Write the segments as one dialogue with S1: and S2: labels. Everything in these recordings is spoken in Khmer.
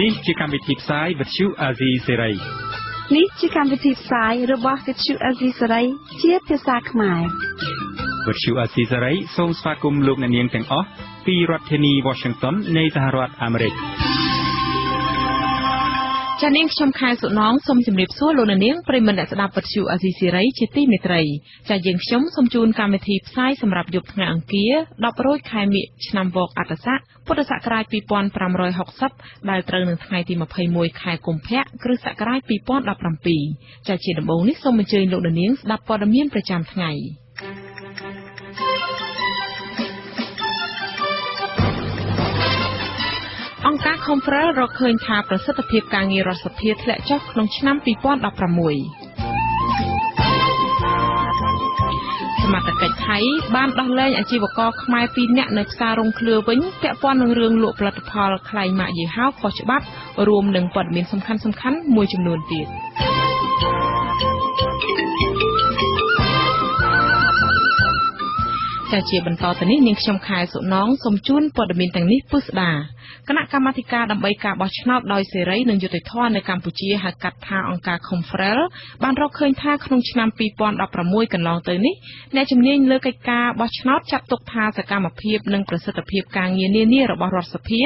S1: នេះជាកម្មវិធីផ្សាយវិទ្យុអាស៊ីសេរី
S2: នេះជាកម្មវិធីផ្សាយរបស់វិទ្យុអាស៊ីសេរីជាភាសាខ្មែរ
S1: វិទ្យុអាស៊ីសេរីសូមស្វាគមន៍លោកអ្នកនាងទាំងអស់ពីរដ្ឋធានី Washington នៃសហរដ្ឋអាមេរិក
S3: ចានាងខ្ញុំខែសុណងសូមជម្រាបសួរលោកនាងប្រិមមអ្នកស្ដាប់វិទ្យុអាស៊ីសេរីជាទីមេត្រី ចាយើងខ្ញុំសូមជូនកម្មវិធីផ្សាយសម្រាប់យប់ថ្ងៃអង្គារ10រោចខែមិញឆ្នាំវកអត្តស័កពុទ្ធសករាជ2560ដែលត្រូវនឹងថ្ងៃទី21ខែកុម្ភៈគ្រិស្តសករាជ2017ចាជាដំបូងនេះសូមអញ្ជើញលោកនាងស្ដាប់ព័ត៌មានប្រចាំថ្ងៃ អង្គការ Confrel រកឃើញថាប្រសិទ្ធភាពការងាររដ្ឋសភាធ្លាក់ចុះក្នុងឆ្នាំ2016សមត្ថកិច្ចថៃបានដោះលែងអាជីវករខ្មែរ2នាក់នៅផ្សាររងឃ្លឿវិញពាក់ព័ន្ធនឹងរឿងលក់ផលិតផលខ្លែងម៉ាកយីហោខុសច្បាប់រួមនឹងព័ត៌មានសំខាន់ៗមួយចំនួនទៀត ចាជាបន្តទៅនេះនាងខ្ញុំខែសុណងសូមជូនព័ត៌មានទាំងនេះពុស្ដាគណៈកម្មាធិការដើម្បីការបោះឆ្នោតដោយសេរីនិងយុត្តិធម៌នៅកម្ពុជាហៅកាត់ថាអង្គការ Confrel បានរកឃើញថាក្នុងឆ្នាំ2016កន្លងទៅនេះអ្នកជំនាញលើកិច្ចការបោះឆ្នោតចាត់ទុកថាសកម្មភាពនិងប្រសិទ្ធភាពការងារនានារបស់រដ្ឋសភា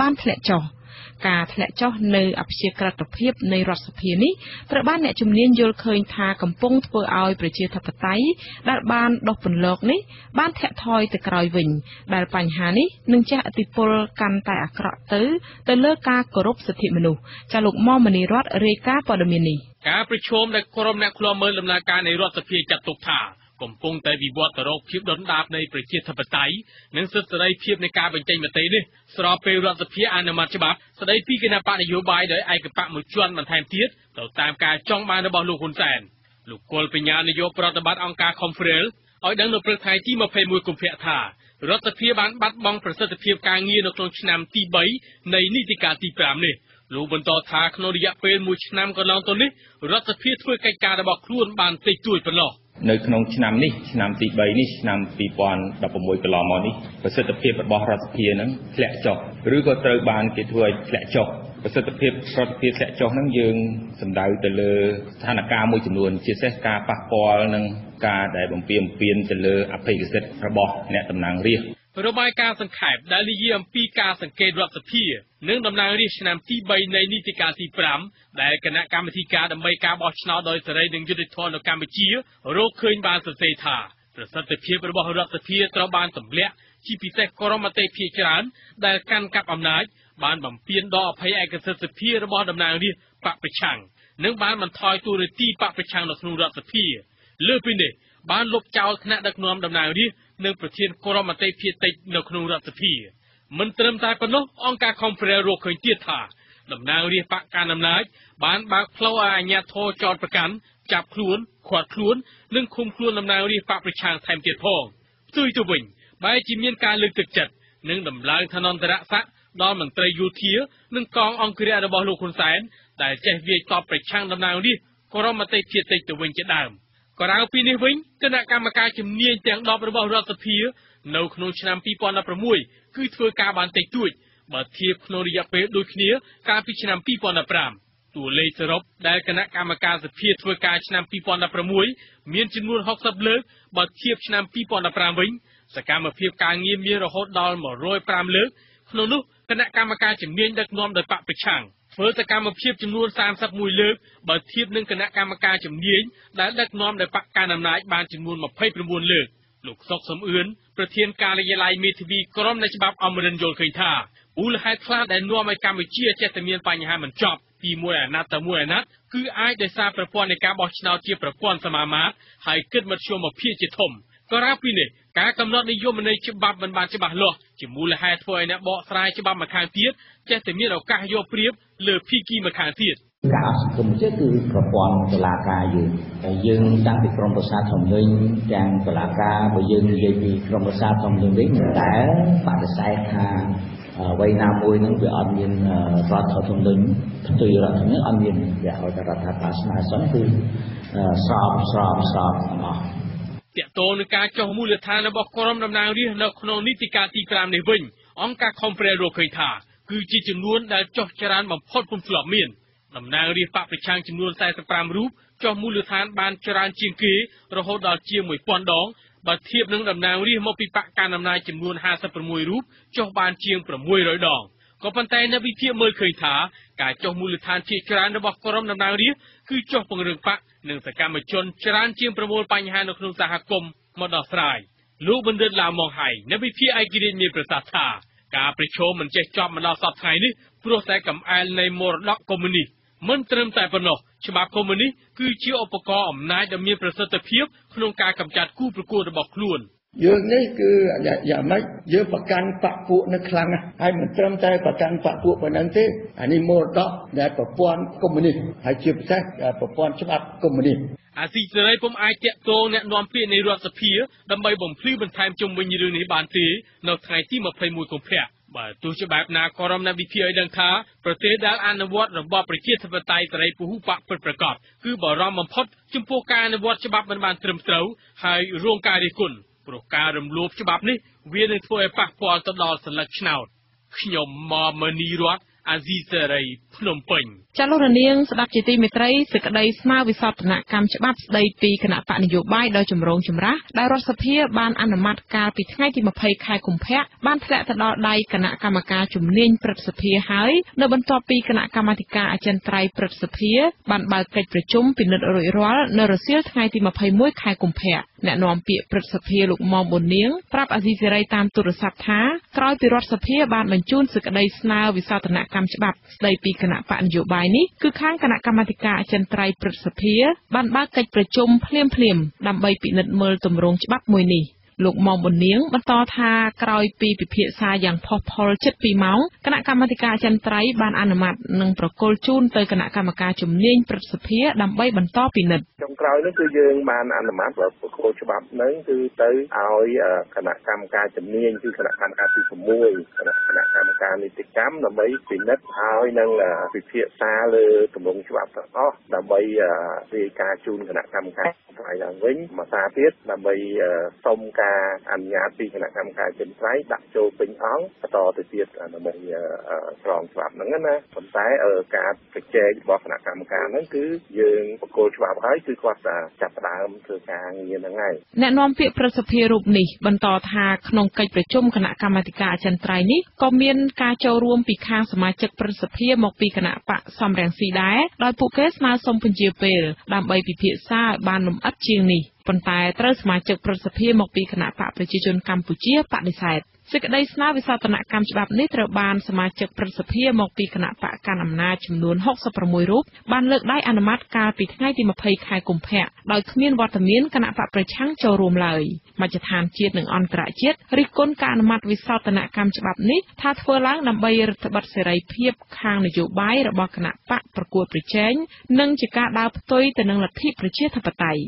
S3: បានធ្លាក់ចុះ។ ការធ្លាក់ចុះនៅអព្យាក្រឹតភាពនៃរដ្ឋសភានេះត្រូវបានអ្នកជំនាញយល់ឃើញថាកំពុងធ្វើឲ្យប្រជាធិបតេយ្យដែលបានដុសពន្លកនេះបានធាក់ថយទៅក្រោយវិញ ដែលបញ្ហានេះនឹងជះឥទ្ធិពលកាន់តែអាក្រក់ទៅទៅលើការគោរពសិទ្ធិមនុស្សចាលោកមុំមនីរតរាយការណ៍ព័ត៌មាននេះ
S4: ការប្រជុំដែលក្រុមអ្នកឃ្លាំមើលដំណើរការនៃរដ្ឋសភាចាត់ទុកថា កំពុងតែវិវត្តទៅរកភាពដុនដាបនៃប្រជាធិបតេយ្យនិងសិទ្ធិសេរីភាពនៃការបញ្ចេញមតិនេះស្របពេលរដ្ឋសភាអនុម័តច្បាប់ស្តីពីគណៈបកនយោបាយដោយឯកបកមួយជាន់បន្ថែមទៀតទៅតាមការចង់បានរបស់លោកហ៊ុនសែនលោកគុលបញ្ញានាយកប្រតិបត្តិអង្គការ Confrel ឲ្យដឹងនៅព្រឹកថ្ងៃទី21កុម្ភៈថារដ្ឋសភាបានបាត់បង់ប្រសិទ្ធភាពការងារនៅក្នុងឆ្នាំទី3នៃនីតិកាលទី5នេះលោកបន្តថាក្នុងរយៈពេល1ឆ្នាំកន្លងទៅនេះរដ្ឋសភាធ្វើកិច្ចការរបស់ខ្លួនបានតិចតួចប៉ុណ្ណោះ
S5: នៅក្នុងឆ្នាំនេះឆ្នាំទី3នេះឆ្នាំ2016កន្លងមកនេះប្រសិទ្ធភាពរបស់រដ្ឋសភានឹងធ្លាក់ចុះឬក៏ត្រូវបានគេធ្វើឲ្យធ្លាក់ចុះប្រសិទ្ធភាពរដ្ឋសភាធ្លាក់ចុះហ្នឹងយើងសំដៅទៅលើស្ថានភាពមួយចំនួនជាពិសេសការប៉ះពាល់នឹងការដែលបំពេញបំពេញទៅលើអភិកសិទ្ធិរបស់អ្នកតំណាងរាស្ត្រ
S4: របាយការណ៍សង្ខេបដែលនិយាយអំពីការសង្កេតរដ្ឋសភានិងដំណើររាជឆ្នាំទី3នៃនីតិកាលទី5ដែលគណៈកម្មាធិការដើម្បីការបោះឆ្នោតដោយសេរីនិងយុត្តិធម៌នៅកម្ពុជារកឃើញបានសរសេរថាប្រសិទ្ធភាពរបស់រដ្ឋសភាត្រូវបានទម្លាក់ជាពិសេសក្រមមតិភាគច្រើនដែលកាន់កាប់អំណាចបានបំពានដល់អភ័យឯកសិទ្ធិសភារបស់តំណាងរាស្ត្របកប្រឆាំងនិងបានបន្ថយទូរទីបកប្រឆាំងនៅក្នុងរដ្ឋសភាលើពីនេះបានលុបចោលថ្នាក់ដឹកនាំតំណាងរាស្ត្រ និងប្រធានគរមតិភាតិចនៅក្នុងរដ្ឋសភាមិនត្រឹមតែប៉ុណ្ណោះអង្គការ Confrel រកឃើញទៀតថាតំណាងរាស្ត្របកកណ្ដាលអំណាចបានបើកផ្លូវឲ្យអាជ្ញាធរចោតប្រកាន់ចាប់ខ្លួនឃាត់ខ្លួននិងឃុំខ្លួនតំណាងរាស្ត្របកប្រឆាំងថែមទៀតផងផ្ទុយទៅវិញបែរជាមានការលើកទឹកចិត្តនិងដំឡើងឋានន្តរស័ក្តិដល់មន្ត្រីយោធានិងកងអង្គរៈរបស់លោកហ៊ុនសែនដែលចេះវាយតបប្រឆាំងតំណាងរាស្ត្រគរមតិភាតិចទៅវិញជាដើម ក្រៅពីនេះវិញគណៈកម្មការជំនាញទាំង10របស់រដ្ឋសភានៅក្នុងឆ្នាំ2016គឺធ្វើការបានតិចតួចបើធៀបក្នុងរយៈពេលដូចគ្នាកាលពីឆ្នាំ2015តួលេខសរុបដែលគណៈកម្មការសភាធ្វើការឆ្នាំ2016មានចំនួន60លើកបើធៀបឆ្នាំ2015វិញសកម្មភាពការងារមានរហូតដល់105លើកក្នុងនោះគណៈកម្មការជំនាញដឹកនាំដោយបកប្រឆាំង ធ្វើសកម្មភាពចំនួន31លើកបើធៀបនឹងគណៈកម្មការជំនាញដែលដឹកនាំដោយបកកណ្ដាលអំណាចបានចំនួន29លើកលោកសុកសំអឿនប្រធានការិយាល័យមេធាវីក្រមនៃច្បាប់អមរិនយល់ឃើញថាមូលហេតុខ្លះដែលនាំឲ្យកម្ពុជាចេះតែមានបញ្ហាមិនចប់ពីមួយអាណត្តិទៅមួយអាណត្តិគឺអាចដោយសារប្រព័ន្ធនៃការបោះឆ្នោតជាប្រព័ន្ធសមាមាត្រហើយគិតមធ្យមភាពជាធំក្រៅពីនេះ ការកំណត់និយមន័យច្បាប់មិនបានច្បាស់លាស់ជាមូលហេតុធ្វើឲ្យអ្នកបកស្រាយច្បាប់ម្ខាងទៀតចេះតែមានឱកាសយកប្រៀបលើភីគីម្ខាងទៀត
S6: ការសង្គមជាគឺប្រព័ន្ធតុលាការយើងហើយយើងតាំងពីក្រមប្រសាទធម្មនុញ្ញទាំងតុលាការបើយើងនិយាយពីក្រមប្រសាទធម្មនុញ្ញវិញតែបដិសេធថាអ្វីណាមួយនឹងវាអត់មានរដ្ឋធម្មនុញ្ញផ្ទុយរដ្ឋធម្មនុញ្ញអត់មានវាឲ្យតែរដ្ឋាភិបាលស្នើសុំគឺស្របស្របស្របទាំងអស់
S4: តាក់ទងនឹងការចុះមូលដ្ឋានរបស់ក្រុមតំណាងរាស្ត្រនៅក្នុងនីតិកាលទី5នេះវិញអង្គការ Conference រកឃើញថាគឺជាចំនួនដែលចុះច្រើនបំផុតពុំធ្លាប់មានតំណាងរាស្ត្របកប្រឆាំងចំនួន45រូបចុះមូលដ្ឋានបានច្រើនជាងគេរហូតដល់ជាង1000ដងបើធៀបនឹងតំណាងរាស្ត្រមកពីបកកណ្ដាលអំណាចចំនួន56រូបចុះបានជាង600ដងក៏ប៉ុន្តែនៅវិភាគមើលឃើញថាការចុះមូលដ្ឋានជាច្រើនរបស់ក្រុមតំណាងរាស្ត្រគឺចុះពង្រឹងបក និងសកម្មជនច្រើនជាងប្រមូលបញ្ហានៅក្នុងសហគមន៍មកដោះស្រាយលោកបណ្ឌិតឡាម៉ុងហៃនៅវិភាគឯករាជ្យមានប្រសាសន៍ថាការប្រជុំមិនចេះចប់មកដល់សប្តាហ៍ថ្ងៃនេះព្រោះតែកំអែលនៃមរតកកុម្មុយនីសមិនត្រឹមតែប៉ុណ្ណោះច្បាប់កុម្មុយនីសគឺជាឧបករណ៍អំណាចដ៏មានប្រសិទ្ធភាពក្នុងការកម្ចាត់គូប្រកួតរបស់ខ្លួន
S7: យើងនេះគឺយ៉ាងម៉េចយើងប្រកាន់បពពួកនៅខ្លាំងណាស់ហើយមិនត្រឹមតែប្រកាន់បពពួកប៉ុណ្ណឹងទេអានេះមរតកដែលប្រព័ន្ធកុម្មុយនីសហើយជាពិសេសប្រព័ន្ធច្បាប់កុម្មុយនីស
S4: អាស៊ីសេរីពុំអាចតាក់ទងអ្នកនាំពាក្យនៃរដ្ឋសភាដើម្បីបំភ្លឺបន្ថែមជុំវិញរឿងនេះបានទេនៅថ្ងៃទី21កុម្ភៈបើទោះជាបែបណាក៏រំណាវិភាគឲ្យដឹងថាប្រទេសដែលអនុវត្តរបបប្រជាធិបតេយ្យសេរីពហុបកពិតប្រាកដគឺបារម្ភបំផុតចំពោះការអនុវត្តច្បាប់មិនបានត្រឹមត្រូវហើយរងការរិះគន់ ព្រោះការរំលោភច្បាប់នេះវានឹងធ្វើឲ្យប៉ះពាល់ទៅដល់សន្លឹកឆ្នោតខ្ញុំម៉មនីរតអាស៊ីសេរីភ្នំពេញ
S3: ចាលោករនាងស្ដាប់ជាទីមេត្រីសេចក្តីស្នើវិសោធនកម្មច្បាប់ស្តីពីគណៈបកនយោបាយដោយចម្រូងចម្រាសដែលរដ្ឋសភាបានអនុម័តកាលពីថ្ងៃទី20ខែកុម្ភៈបានធ្លាក់ទៅដល់ដៃគណៈកម្មការជំនាញព្រឹទ្ធសភាហើយនៅបន្ទាប់ពីគណៈកម្មាធិការអចិន្ត្រៃយ៍ព្រឹទ្ធសភាបានបើកកិច្ចប្រជុំពិនិត្យរួចរាល់នៅរសៀលថ្ងៃទី21ខែកុម្ភៈ អ្នកនាំពាក្យព្រឹទ្ធសភាលោកមុំប៊ុននាងប្រាប់អាស៊ីសេរីតាមទូរស័ព្ទថាក្រោយពីរដ្ឋសភាបានបញ្ជូនសេចក្តីស្នើវិសោធនកម្មច្បាប់ស្តីពីគណៈបកនយោបាយនេះគឺខាងគណៈកម្មាធិការអចិន្ត្រៃយ៍ព្រឹទ្ធសភាបានបើកកិច្ចប្រជុំភ្លាមៗដើម្បីពិនិត្យមើលទម្រង់ច្បាប់មួយនេះ។ លោកមុំប៊ុននាងបន្តថាក្រោយពីពិភាក្សាយ៉ាងផុសផុលជិត2ម៉ោងគណៈកម្មាធិការចន្ទ្រៃបានអនុម័តនិងប្រគល់ជូនទៅគណៈកម្មការជំនាញព្រឹទ្ធសភាដើម្បីបន្តពិនិត្យ
S8: ចុងក្រោយនោះគឺយើងបានអនុម័តប្រគល់ច្បាប់នឹងគឺទៅឲ្យគណៈកម្មការជំនាញគឺគណៈកម្មការទី6គណៈគណៈកម្មការនីតិកម្មដើម្បីពិនិត្យហើយនឹងពិភាក្សាលើទម្រង់ច្បាប់ទាំងអស់ដើម្បីរាយការណ៍ជូនគណៈកម្មការថ្លៃឡើងវិញមួយសារទៀតដើម្បីសុំការអនុញ្ញាតពីគណៈកម្មការចិនត្រៃដាក់ចូលពេញអង្គបន្តទៅទៀតដើម្បីស្រង់ច្បាប់ហ្នឹងណាប៉ុន្តែការប្រជែករបស់គណៈកម្មការហ្នឹងគឺយើងបកគោលច្បាប់ហើយគឺគាត់ចាប់ផ្ដើមធ្វើការងារហ្នឹងហើយ
S3: អ្នកនាំពាក្យប្រសិទ្ធិរូបនេះបន្តថាក្នុងកិច្ចប្រជុំគណៈកម្មាធិការអចិន្ត្រៃយ៍នេះក៏មានការចូលរួមពីខាងសមាជិកប្រសិទ្ធិមកពីគណៈបកសំរងស៊ីដែរដោយពួកគេស្នើសុំពន្យាពេលដើម្បីពិភាក្សាឲ្យបានលម្អិតជាងនេះ ប៉ុន្តែត្រូវសមាជិកប្រសិទ្ធិមកពីគណៈបកប្រជាជនកម្ពុជាបដិសេធសេចក្តីស្នើវិសោធនកម្មច្បាប់នេះត្រូវបានសមាជិកព្រឹទ្ធសភាមកពីគណៈបកកណ្ដាលអំណាចចំនួន66រូបបានលើកដៃអនុម័តកាលពីថ្ងៃទី20ខែកុម្ភៈដោយគ្មានវត្តមានគណៈបកប្រឆាំងចូលរួមឡើយមជ្ឈដ្ឋានជាតិនិងអន្តរជាតិរិះគន់ការអនុម័តវិសោធនកម្មច្បាប់នេះថាធ្វើឡើងដើម្បីរដ្ឋបတ်សេរីភាពខាងនយោបាយរបស់គណៈបកប្រកួតប្រជែងនិងជាការដើរផ្ទុយទៅនឹងលទ្ធិប្រជាធិបតេយ្យ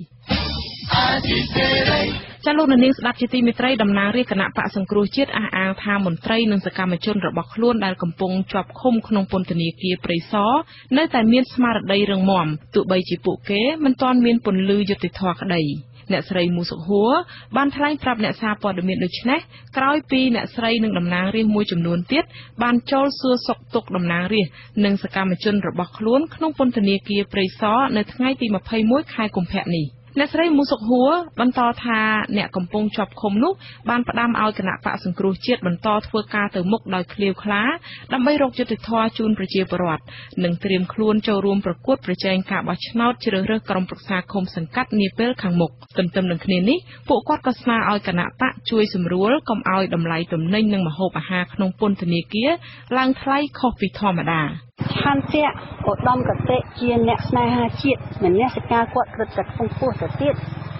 S3: ចាលោកនាងស្ដាប់ជាទីមេត្រីតំណាងរាជគណៈបកសង្គ្រោះជាតិអះអាងថាមន្ត្រីនិងសកម្មជនរបស់ខ្លួនដែលកំពុងជាប់ឃុំក្នុងពន្ធនាគារព្រៃសរនៅតែមានស្មារតីរឹងមាំទោះបីជាពួកគេមិនទាន់មានពន្លឺយុត្តិធម៌ក្តីអ្នកស្រីមូសុខួរបានថ្លែងប្រាប់អ្នកសារព័ត៌មានដូចនេះក្រោយពីអ្នកស្រីនិងតំណាងរាស្ត្រមួយចំនួនទៀតបានចូលសួរសុខទុក្ខតំណាងរាស្ត្រនិងសកម្មជនរបស់ខ្លួនក្នុងពន្ធនាគារព្រៃសរនៅថ្ងៃទី21ខែកុម្ភៈនេះ អ្នកស្រីមូសុកហួរបន្តថាអ្នកកំពុងជាប់ឃុំនោះបានផ្ដាំឲ្យគណៈបកសង្គ្រោះជាតិបន្តធ្វើការទៅមុខដោយឃ្លាវខ្លាដើម្បីរកយុត្តិធម៌ជូនប្រជាពលរដ្ឋនិងត្រៀមខ្លួនចូលរួមប្រកួតប្រជែងការបោះឆ្នោតជ្រើសរើសក្រុមប្រឹក្សាឃុំសង្កាត់នាពេលខាងមុខទន្ទឹមនឹងគ្នានេះពួកគាត់ក៏ស្នើឲ្យគណៈបកជួយសម្រួលកុំឲ្យតម្លៃទំនិញនិងម្ហូបអាហារក្នុងពន្ធនាគារឡើងថ្លៃខុសពីធម្មតា
S9: ឆន្ទៈឧត្តមកតិជាអ្នកស្នេហាជាតិមនសិការគាត់រត់តែខ្ពង់ពោះទៅទៀត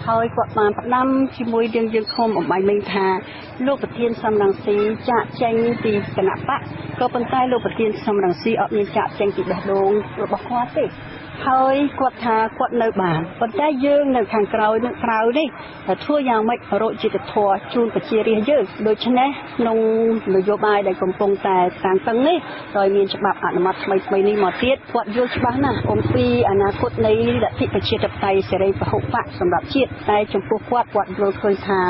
S9: ហើយគាត់បានផ្ដាំជាមួយយើងយើងខំអំបញ្ញមិញថាលោកប្រធានសំរងស៊ីចាក់ចែងពីគណៈបកក៏ប៉ុន្តែលោកប្រធានសំរងស៊ីអត់មានចាក់ចែងពីបេះដូងរបស់គាត់ទេ ហើយគាត់ថាគាត់នៅបានប៉ុន្តែយើងនៅខាងក្រៅនឹងក្រៅនេះធ្វើយ៉ាងម៉េចរកយុត្តិធម៌ជូនប្រជារាស្ត្រយើងដូច្នេះក្នុងនយោបាយដែលកំពុងតែតាំងតឹងនេះដោយមានច្បាប់អនុម័តថ្មីថ្មីនេះមកទៀតគាត់យល់ច្បាស់ណាស់អំពីអនាគតនៃលទ្ធិប្រជាធិបតេយ្យសេរីពហុបកសម្រាប់ជាតិតែចំពោះគាត់គាត់យល់ឃើញថា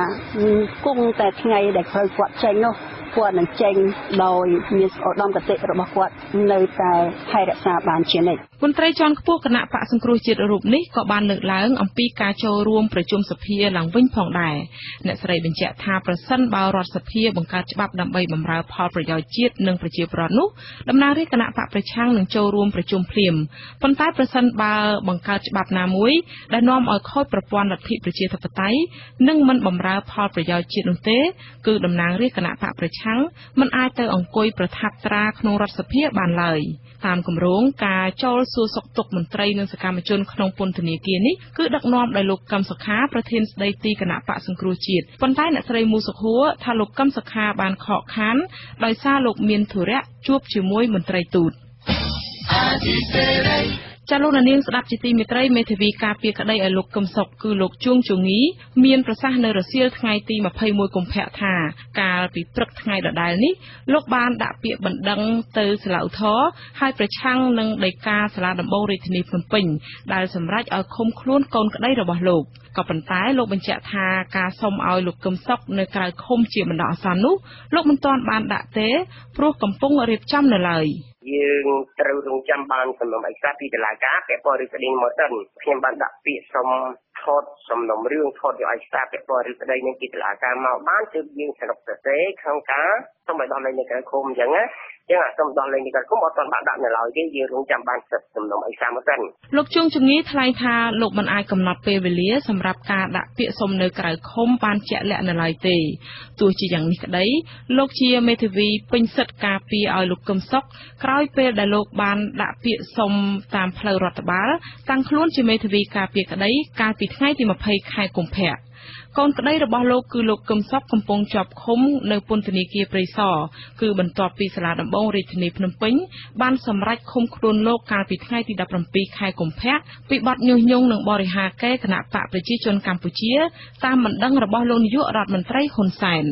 S9: គង់តែថ្ងៃដែលក្រោយគាត់ចេញនោះគាត់នឹងចេញដោយមានឧត្តមគតិរបស់គាត់នៅតែថែរក្សាបានជានិច្ច
S3: មន្ត្រីជាន់ខ្ពស់គណៈបកសង្គ្រោះជាតិរូបនេះក៏បានលើកឡើងអំពីការចូលរួមប្រជុំសភាឡើងវិញផងដែរអ្នកស្រីបញ្ជាក់ថាប្រសិនបើរដ្ឋសភាបង្កើតច្បាប់ដើម្បីបម្រើផលប្រយោជន៍ជាតិនិងប្រជាពលរដ្ឋនោះតំណាងរាស្ត្រគណៈបកប្រឆាំងនឹងចូលរួមប្រជុំភ្លាមប៉ុន្តែប្រសិនបើបង្កើតច្បាប់ណាមួយដែលនាំឲ្យខូចប្រព័ន្ធលទ្ធិប្រជាធិបតេយ្យនិងមិនបម្រើផលប្រយោជន៍ជាតិនោះទេគឺតំណាងរាស្ត្រគណៈបកប្រឆាំងងមិនអាចទៅអង្គុយប្រថាប់ត្រាក្នុងរដ្ឋសភាបានឡើយតាមគម្រោងការចូលសួរសុខទុក្ខមន្ត្រីនិងសកម្មជនក្នុងពន្ធនាគារនេះគឺដឹកនាំដោយលោកកឹមសុខាប្រធានស្ដីទីគណៈបកសង្គ្រោះជាតិប៉ុន្តែអ្នកស្រីមូសុខួរថាលោកកឹមសុខាបានខកខានដោយសារលោកមានធុរៈជួបជាមួយមន្ត្រីទូតអាទីសេរី ចាលោកនាងស្ដាប់ជាទីមេត្រីមេធាវីការពារក្តីឲ្យលោកកឹមសុខគឺលោកជួងជងីមានប្រសាសន៍នៅរសៀលថ្ងៃទី21កុម្ភៈថា កាលពីព្រឹកថ្ងៃដដែលនេះលោកបានដាក់ពាក្យបណ្ដឹងទៅសាលាឧទ្ធរហើយប្រឆាំងនឹងដីកាសាលាដំបងរាជធានីភ្នំពេញដែលសម្រេចឲ្យឃុំខ្លួនកូនក្តីរបស់លោកក៏ប៉ុន្តែលោកបញ្ជាក់ថាការសុំឲ្យលោកកឹមសុខនៅក្រៅឃុំជាបណ្ដោះអាសន្ននោះលោកមិនទាន់បានដាក់ទេព្រោះកំពុងរៀបចំនៅឡើយ។
S10: យើងត្រូវរងចាំបានសំណុំឯកសារពីតុលាការពាក់ព័ន្ធឬក្តីមកសិនខ្ញុំបានដាក់ពាក្យសុំថតសំណុំរឿងថតយកឯកសារពាក់ព័ន្ធឬក្តីនឹងពីតុលាការមកបានទើបយើងសរុបសរសេរក្នុងការសូមឲ្យដល់លេងនៅក្រៅឃុំអញ្ចឹងណា ចឹងអាសូមដល់លេងនេះគាត់គុំអត់ទាន់បានដាក់នៅឡើយទេយើងរងចាំបានសិទ្ធិសំណុំឯកសារមកសិន
S3: លោកជួងជំងឺថ្លែងថាលោកមិនអាចកំណត់ពេលវេលាសម្រាប់ការដាក់ពាក្យសុំនៅក្រៅឃុំបានជាក់លាក់នៅឡើយទេទោះជាយ៉ាងនេះក្តីលោកជាមេធាវីពេញសិទ្ធិការពារឲ្យលោកកឹមសុខក្រោយពេលដែលលោកបានដាក់ពាក្យសុំតាមផ្លូវរដ្ឋបាលតាំងខ្លួនជាមេធាវីការពារក្តីកាលពីថ្ងៃទី20ខែកុម្ភៈ កូនក្តីរបស់លោកគឺលោកកឹមសុខកំពុងជាប់ឃុំនៅពន្ធនាគារព្រៃសរគឺបន្ទាប់ពីសាលាដំបងរាជធានីភ្នំពេញបានសម្រេចឃុំខ្លួនលោកកាលពីថ្ងៃទី17ខែកុម្ភៈពីបទញុះញង់និងបរិហាកេរគណៈបកប្រជាជនកម្ពុជាតាមបណ្ដឹងរបស់លោកនាយករដ្ឋមន្ត្រីហ៊ុនសែន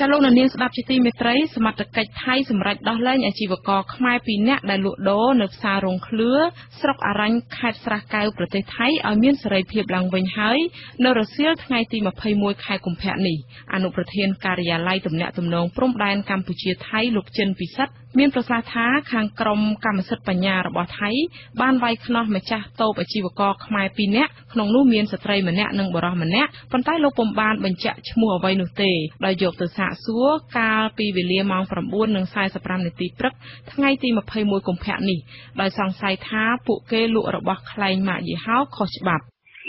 S3: ចាលោកនាងស្ដាប់ជាទីមេត្រីសមត្ថកិច្ចថៃសម្រេចដោះលែងអាជីវករខ្មែរ2នាក់ដែលលក់ដូរនៅផ្សាររងឃ្លឿស្រុកអរញ្ញខេត្តស្រះកែវប្រទេសថៃឲ្យមានសេរីភាពឡើងវិញហើយនៅរសៀលថ្ងៃទី21ខែកុម្ភៈនេះអនុប្រធានការិយាល័យទំនាក់ទំនងព្រំដែនកម្ពុជាថៃលោកចិនពិសិដ្ឋមានប្រសាសន៍ថាខាងក្រមកម្មសិទ្ធិបញ្ញារបស់ថៃបានវាយខ្នោះម្ចាស់តូបអាជីវករខ្មែរ2នាក់ក្នុងនោះមានស្ត្រីម្នាក់និងបុរសម្នាក់ប៉ុន្តែលោកពុំបានបញ្ជាក់ឈ្មោះអ្វីនោះទេដោយយកទៅសាកសួរកាលពីវេលាម៉ោង9:45នាទីព្រឹកថ្ងៃទី21កុម្ភៈនេះដោយសង្ស័យថាពួកគេលក់របស់ខ្លែងម៉ាកយីហោខុសច្បាប់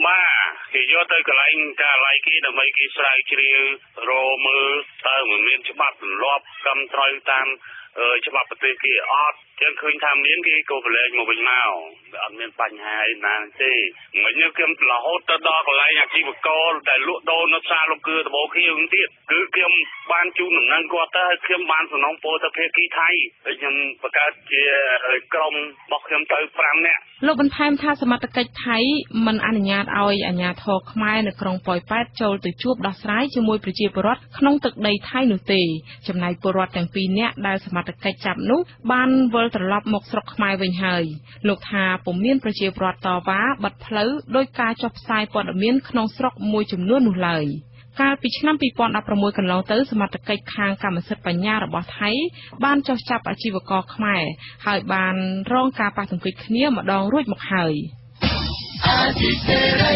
S11: បាទ គេយកទៅកន្លែងកាឡៃគេដើម្បីគេស្រាវជ្រាវរមើលតើមិនមានច្បាប់ទម្លាប់ត្រឹមត្រូវតាមច្បាប់ប្រទេសគេអត់ចឹងឃើញថាមានគេក៏ប្រឡែងមកវិញមកវាអត់មានបញ្ហាអីណាទេមិនញើខ្ញុំរហូតទៅដល់កន្លែងអាជីវករដែលលក់ដូរនៅផ្សារលោកគឺដបូខៀវទៀតគឺខ្ញុំបានជូនដំណឹងគាត់ទៅហើយខ្ញុំបានសំណងពោទៅភាគីថៃហើយខ្ញុំបង្កើតជាក្រុមរបស់ខ្ញុំទៅ5នាក់
S3: លោកបន្ថែមថាសមត្ថកិច្ចថៃមិនអនុញ្ញាតឲ្យអាជ្ញាធរខ្មែរនៅក្រុងប៉ោយប៉ែតចូលទៅជួបដោះស្រាយជាមួយប្រជាពលរដ្ឋក្នុងទឹកដីថៃនោះទេចំណែកពលរដ្ឋទាំងពីរនាក់ដែលសមត្ថកិច្ចចាប់នោះបានវិលត្រឡប់មកស្រុកខ្មែរវិញហើយលោកថាពុំមានប្រជាពលរដ្ឋតវ៉ាបិទផ្លូវដោយការចុះផ្សាយព័ត៌មានក្នុងស្រុកមួយចំនួននោះឡើយកាលពីឆ្នាំ2016កន្លងទៅសមត្ថកិច្ចខាងកម្មសិទ្ធិបញ្ញារបស់ថៃបានចុះចាប់អាជីវករខ្មែរហើយបានរងការប៉ះទង្គិចគ្នាម្ដងរួចមកហើយ អាស៊ីសេរី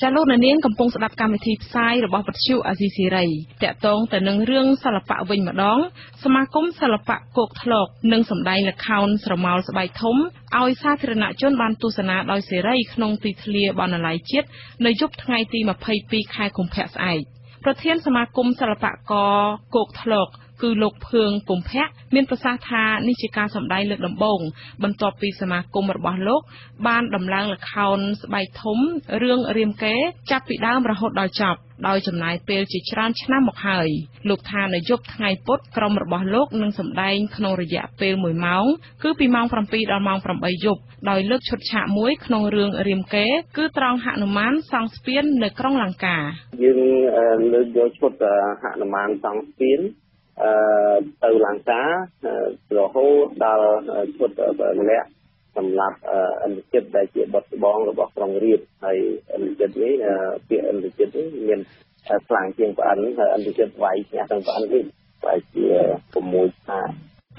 S3: ចាលោកនាងកំពុងស្ដាប់កម្មវិធីផ្សាយរបស់វិទ្យុអាស៊ីសេរីតាក់ទងទៅនឹងរឿងសិល្បៈវិញម្ដង សមាគមសិល្បៈគោកធ្លកនិងសម្ដែងល្ខោនស្រមោលស្បែកធំឲ្យសាធារណជនបានទស្សនាដោយសេរីក្នុងទីធ្លាបណ្ណាល័យជាតិនៅយប់ថ្ងៃទី22ខែកុម្ភៈស្អែកប្រធានសមាគមសិល្បករគោកធ្លក គឺលោកភឿងពុំភ័ក្រមានប្រសាសន៍ថានេះជាការសម្ដែងលើកដំបូងបន្ទាប់ពីសមាគមរបស់លោក បានដំឡើងល្ខោនស្បែកធំរឿងរាមកេរ្តិ៍ចាប់ពីដើមរហូតដល់ចប់ដោយចំណាយពេលជាច្រើនឆ្នាំមកហើយលោកថានៅយប់ថ្ងៃពុធក្រុមរបស់លោកនឹងសម្ដែងក្នុងរយៈពេល1ម៉ោងគឺពីម៉ោង7ដល់ម៉ោង8យប់ដោយលើកឈុតឆាកមួយក្នុងរឿងរាមកេរ្តិ៍គឺត្រង់ហនុមានសង់ស្ពាននៅក្រុងលង្កា
S12: យើងលើកយកឈុតហនុមានសង់ស្ពាន អឺទៅលង្ការហូតដល់ឈុតម្នាក់សម្រាប់អន្តរជាតិដែលជាបុតស្បងរបស់ក្រុងរៀបហើយអន្តរជាតិនេះពាក្យអន្តរជាតិនេះមានខ្លាំងជាងប្អិនហើយអន្តរជាតិវាយឈ្នះទាំងប្អិននេះវាយជា6ថា